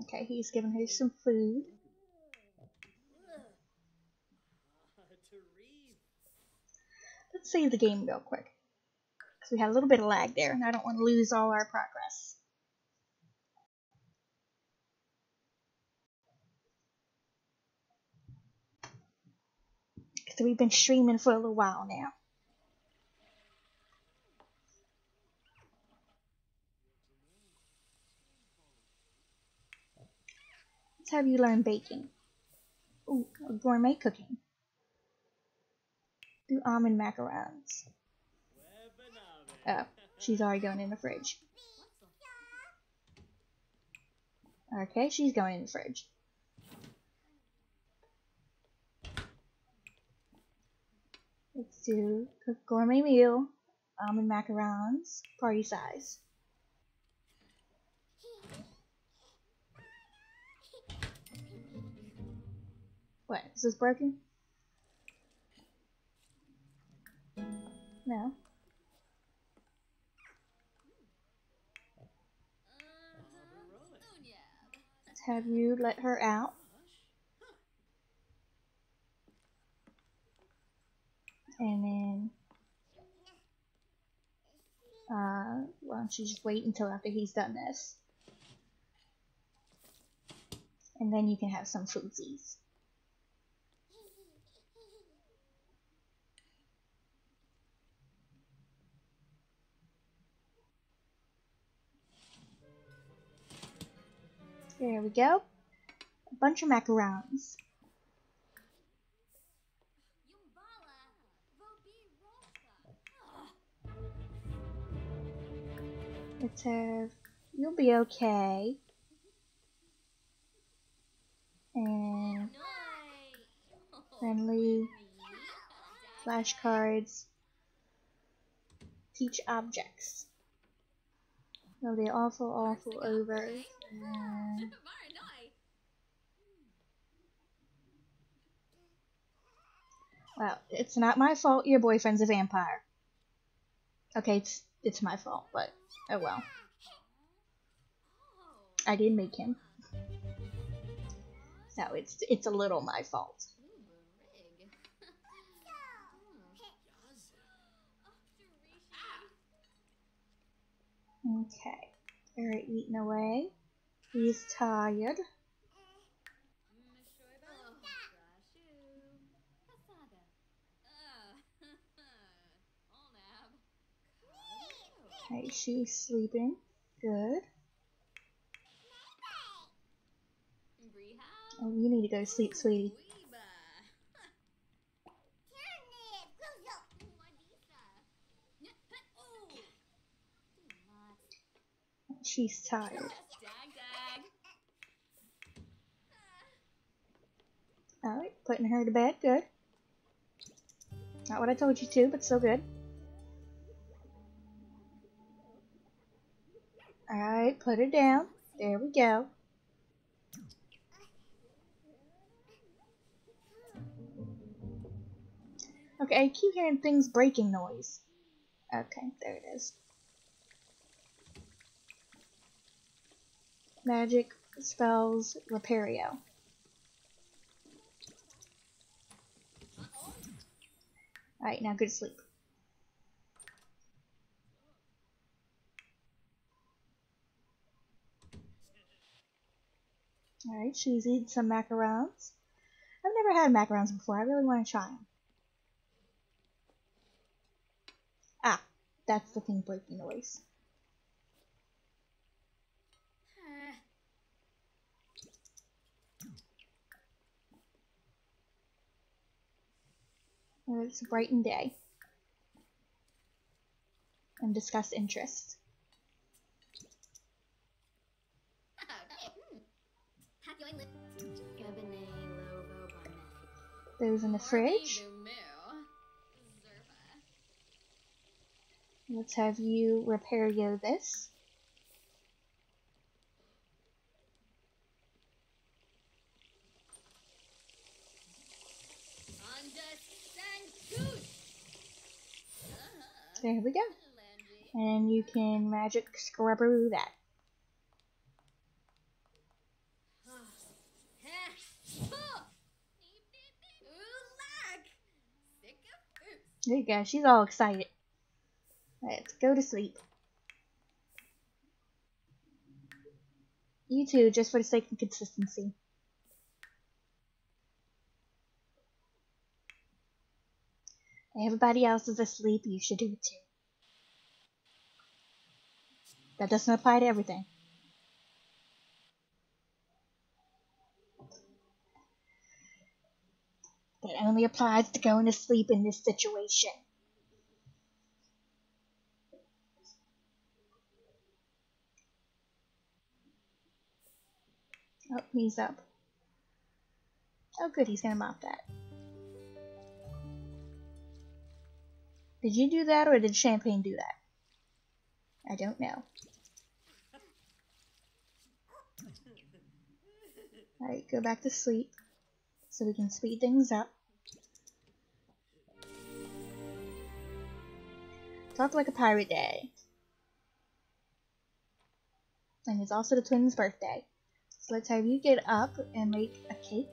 Okay, he's giving her some food. Let's save the game real quick. Because we had a little bit of lag there, and I don't want to lose all our progress. So we've been streaming for a little while now. Let's have you learn baking. Ooh, gourmet cooking. Do almond macarons. Oh, she's already going in the fridge. Okay, she's going in the fridge. Let's do cook gourmet meal, almond macarons, party size. What, is this broken? No. Have you let her out. And then, uh, why don't you just wait until after he's done this? And then you can have some foodsies. We go. A bunch of macarons. Let's have You'll Be Okay. And friendly flashcards. Teach objects. Oh, they're awful, awful over. And Well, it's not my fault your boyfriend's a vampire. Okay, it's it's my fault, but oh well. I did make him. So it's it's a little my fault. Okay. They're eating away. He's tired. Okay, she's sleeping. Good. Oh, you need to go to sleep, sweetie. She's tired. Alright, putting her to bed. Good. Not what I told you to, but still good. Alright, put her down. There we go. Okay, I keep hearing things breaking noise. Okay, there it is. Magic spells Repario. Alright, now good sleep. Alright, she's eating some macarons. I've never had macarons before. I really want to try them. Ah, that's the thing breaking noise. It's a and day. And discuss interests. Those in the fridge. Let's have you repair yo this. There we go. And you can magic scrubber that. There you go. She's all excited. Let's go to sleep. You too, just for the sake of consistency. Everybody else is asleep. You should do it too. That doesn't apply to everything. That only applies to going to sleep in this situation. Oh, he's up. Oh, good, he's gonna mop that. Did you do that or did Champagne do that? I don't know. Alright, go back to sleep so we can speed things up. Talk like a pirate day. And it's also the twins' birthday. So let's have you get up and make a cake.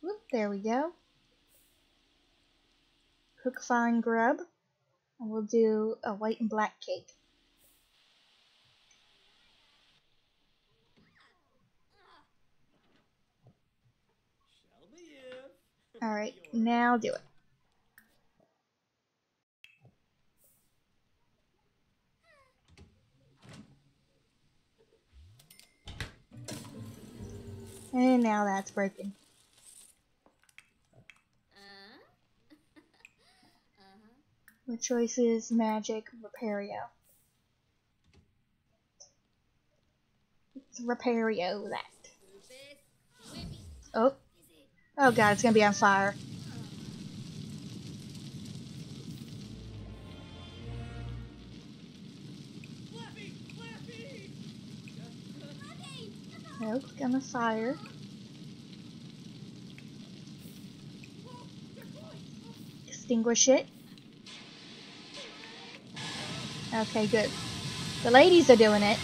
Whoop, there we go. Cook fine grub. And we'll do a white and black cake. Shelby if. Alright, now do it. And now that's broken. The choice is magic repario. Let's repario that. Oh. Oh god, it's gonna be on fire. Flappy! Nope, it's gonna fire. Extinguish it. Okay, good. The ladies are doing it.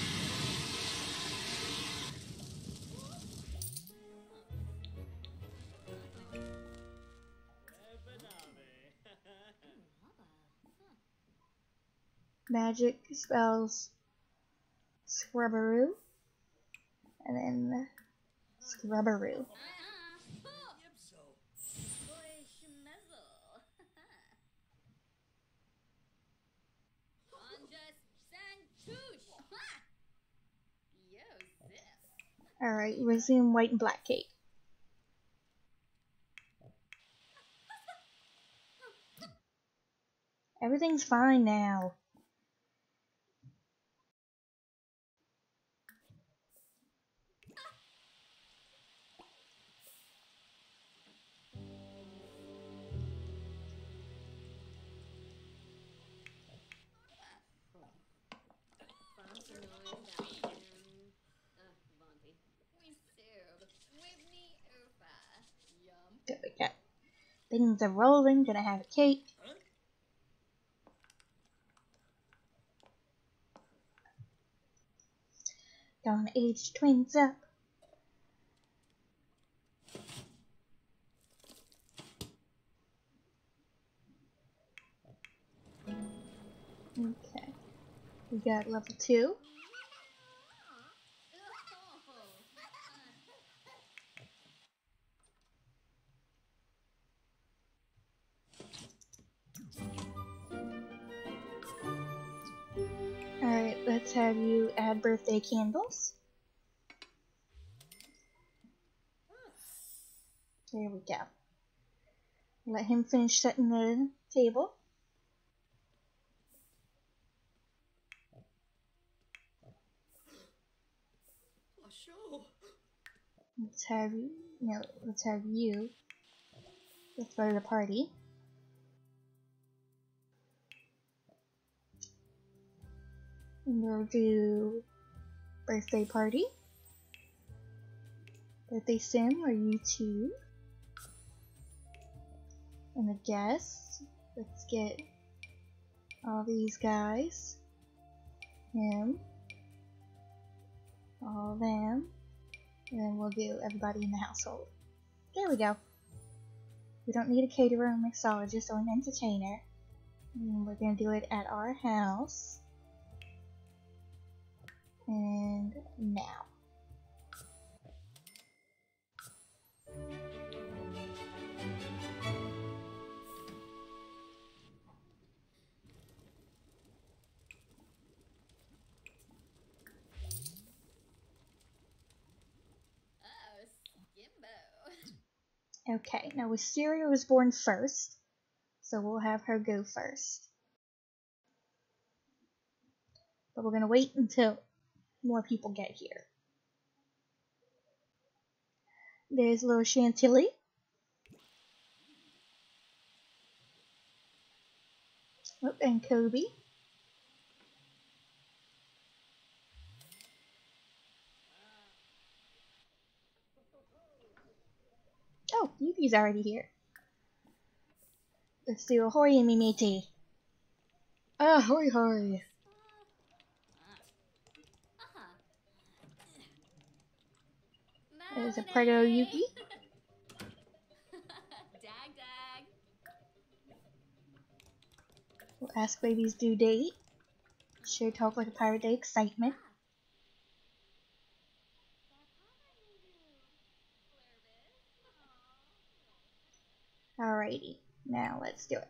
Magic spells Scrubberoo. And then Scrubberoo. Alright, resume white and black cake. Everything's fine now. Things are rolling, gonna have a cake. Gonna age twins up. Okay. We got level two. Let's have you add birthday candles. There we go. Let him finish setting the table. Let's have you, no, let's have you Let's to the party. And we'll do birthday party. Birthday sim or YouTube. And the guests. Let's get all these guys. Him. All them. And then we'll do everybody in the household. There we go. We don't need a caterer or mixologist or an entertainer. And we're gonna do it at our house. And now. Oh, Skimbo. Okay, now Wisteria was born first, so we'll have her go first. But we're gonna wait until more people get here. There's little Chantilly. Oh, and Kobe. Oh, Yuki's already here. Let's do a hori and mimete. Ah, hori hori. There's a Preto Yuki. dag dag. We'll ask baby's due date. Sure talk like a pirate day excitement. Alrighty, now let's do it.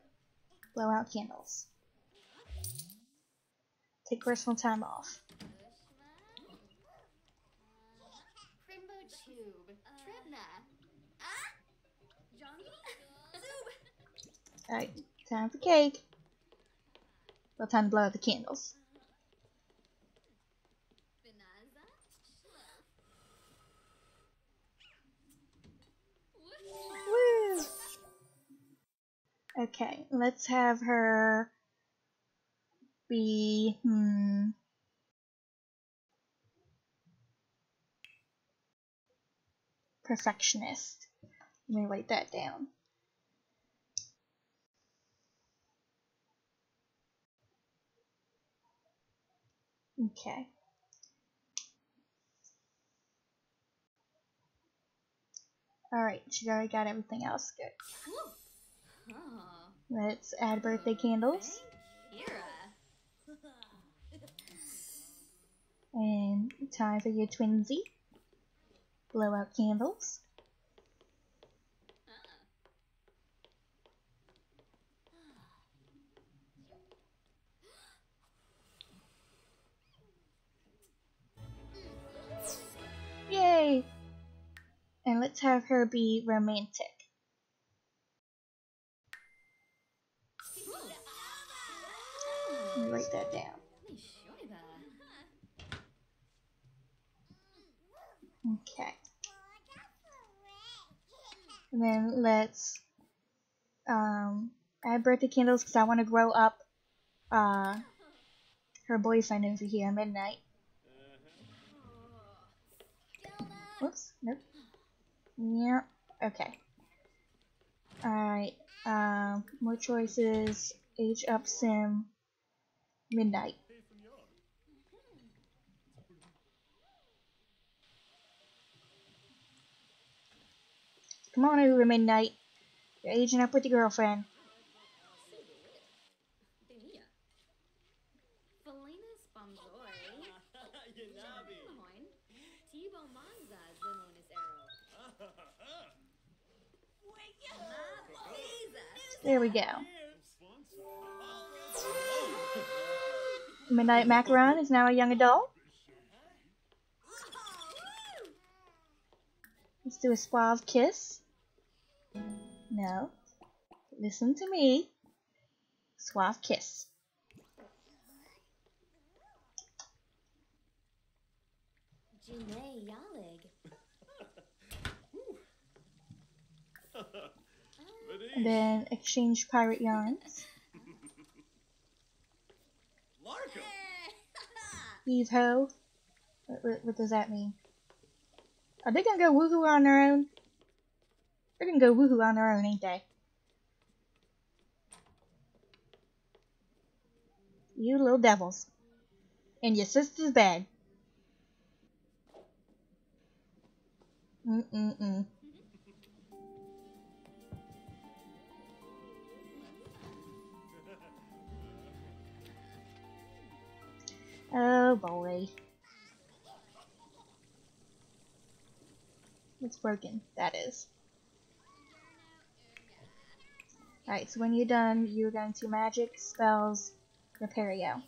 Blow out candles. Take personal time off. Alright, time for cake. Well, time to blow out the candles. Woo! Okay, let's have her be, hmm. Perfectionist. Let me write that down. Okay. Alright, she's already got everything else good. Let's add birthday candles. And time for your twinsy. Blow out candles. And let's have her be romantic. Write that down. Okay. And then let's um, add birthday candles because I want to grow up uh, her boyfriend over here at midnight. Whoops. Nope. Yeah. Okay. Alright. Um, more choices. Age up sim. Midnight. Come on over, Midnight. You're aging up with your girlfriend. There we go. Midnight Macaron is now a young adult. Let's do a suave kiss. No. Listen to me. Suave kiss. Janae Yalig. But and then exchange pirate yarns. Heave ho. What, what, what does that mean? Are they gonna go woohoo on their own? They're gonna go woohoo on their own, ain't they? You little devils. In your sister's bed. Mm-mm-mm. Oh boy. It's broken, that is. Alright, so when you're done, you're going to magic, spells, Repario.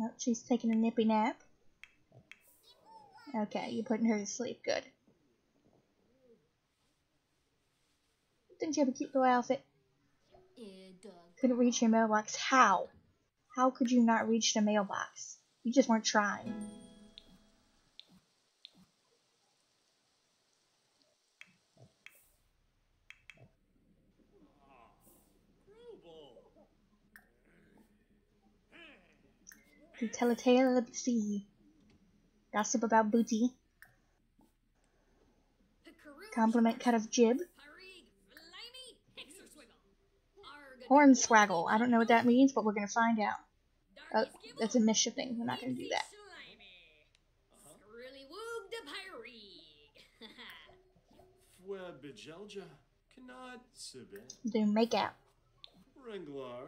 Oh, she's taking a nippy nap. Okay, you're putting her to sleep. Good. Didn't you have a cute little outfit? Couldn't reach your mailbox. How? How could you not reach the mailbox? You just weren't trying. You tell a tale of the sea. Gossip about booty. Compliment cut of jib. Hornswaggle. I don't know what that means, but we're gonna find out. Oh, that's a mischief thing. We're not gonna do that. Really woog the pyrig. Fwe Bejelja. Kanad Sibe. Do make out. Renglar.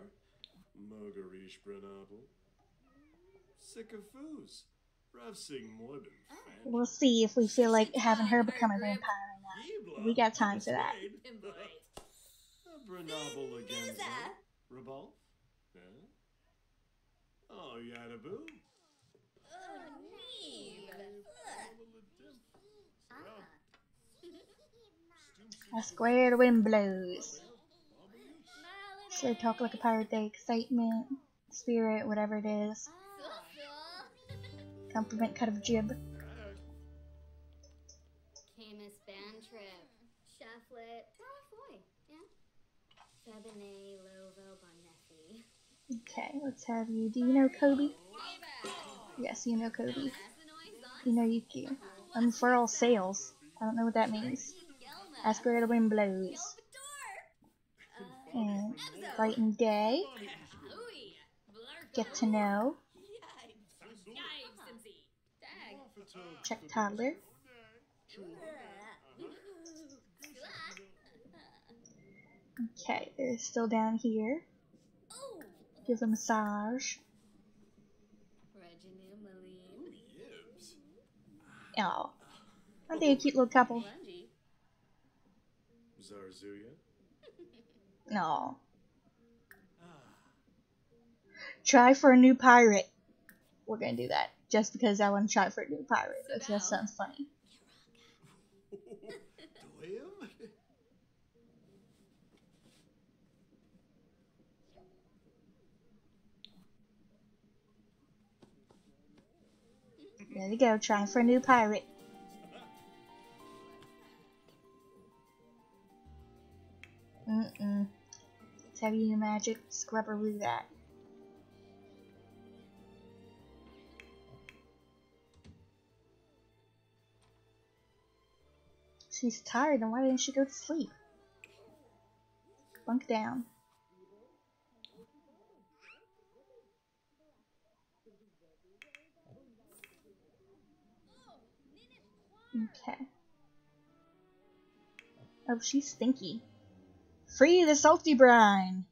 Mogarish Brenabel. Sycophus. Ravsing Morbin. We'll see if we feel like having her become a vampire or not. We got time for that. Brenabel again. Revolve. Yeah. Oh, Yadaboo. I swear the wind blows. So they talk like a pirate day. Excitement, spirit, whatever it is. Compliment cut of jib. Okay, let's have you. Do you know Kobe? Yes, you know Kobe. You know Yuki. Unfurl um, sails. I don't know what that means. Ask where the wind blows. And brighten day. Get to know. Check toddler. Okay, they're still down here. Give a massage. Regina Maline. Yibs. Oh, aren't they a cute little couple? Zarzuya. No. Try for a new pirate. We're gonna do that just because I want to try for a new pirate. That just sounds funny. There you go, trying for a new pirate. Mm-mm. Let's have you magic scrubber do that. She's tired, and why didn't she go to sleep? Bunk down. Okay. Oh, she's stinky. Free the salty brine!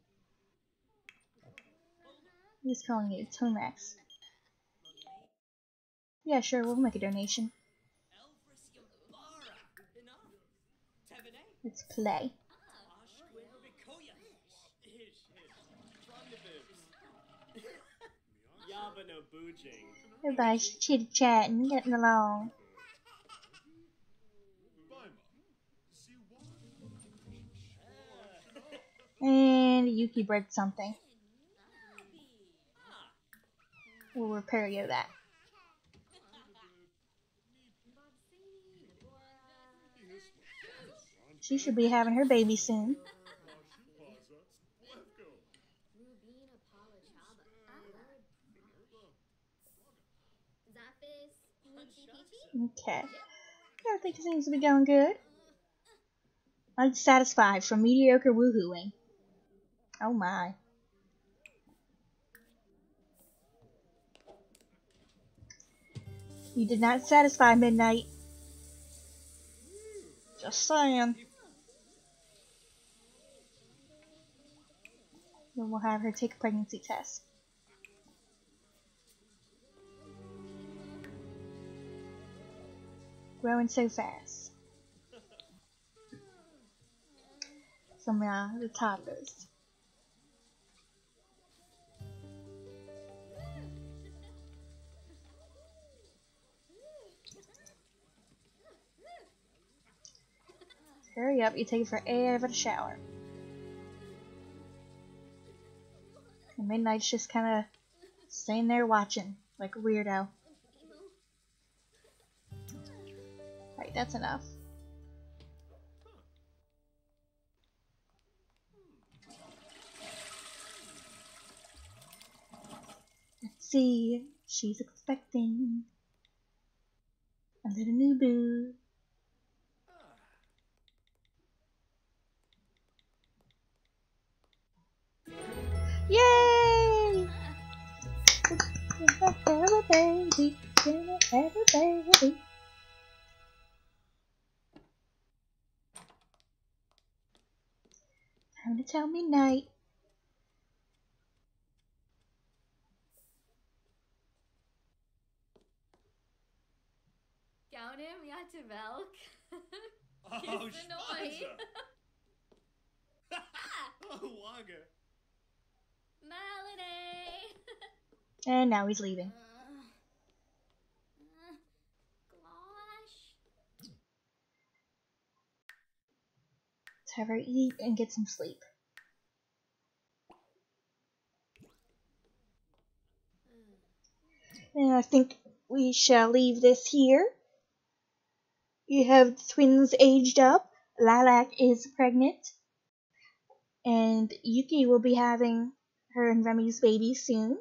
He's calling you Tomax. Yeah, sure, we'll make a donation. Let's play. Everybody's chit chatting, getting along. And Yuki broke something. we'll repair you that. She should be having her baby soon. Okay. Everything seems to be going good. Unsatisfied from mediocre woohooing. Oh my. You did not satisfy Midnight. Just saying. Then we'll have her take a pregnancy test. Growing so fast. Some uh, the toddlers. Hurry up, you take forever to shower. And Midnight's just kind of staying there watching, like a weirdo. Right, that's enough. Let's see, she's expecting a little new boo. Baby, gonna have a baby. Time to tell midnight. Gaudim, ja te welk. Oh, Kiss the noise. Spaza. oh, Wagga. Melody! And now he's leaving. Uh, uh, Glosh. Let's have her eat and get some sleep. And I think we shall leave this here. You have the twins aged up. Lilac is pregnant. And Yuki will be having her and Remy's baby soon.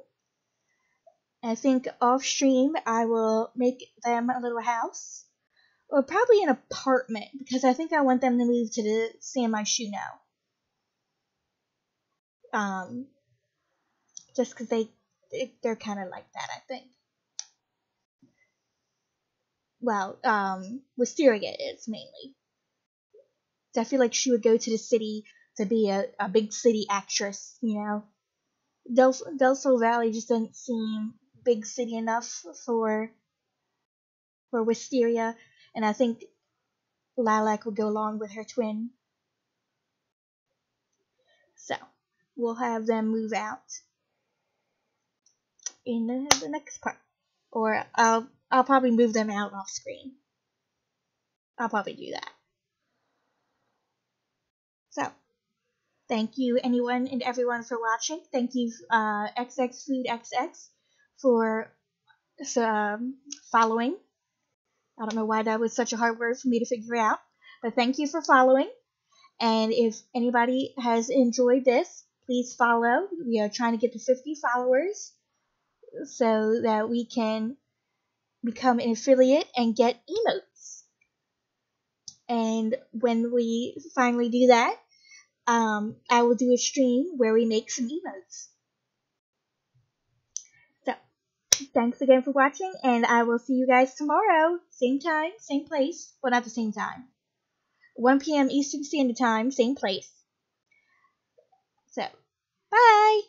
I think off stream I will make them a little house. Or probably an apartment because I think I want them to move to the San Myshuno now. Um, just because they, they they're kind of like that, I think. Well, um, Wisteria is mainly. So I feel like she would go to the city to be a, a big city actress, you know. Del Del Sol Valley just doesn't seem big city enough for for Wisteria, and I think Lilac will go along with her twin. So we'll have them move out in the, the next part, or I'll I'll probably move them out off screen. I'll probably do that. So, thank you anyone and everyone for watching. Thank you uh, XX Food XX for um, following. I don't know why that was such a hard word for me to figure out, but thank you for following. And if anybody has enjoyed this, please follow. We are trying to get to 50 followers so that we can become an affiliate and get emotes. And when we finally do that, um, I will do a stream where we make some emotes. So, thanks again for watching, and I will see you guys tomorrow. Same time, same place. Well, not the same time. 1 p.m. Eastern Standard Time, same place. So, bye!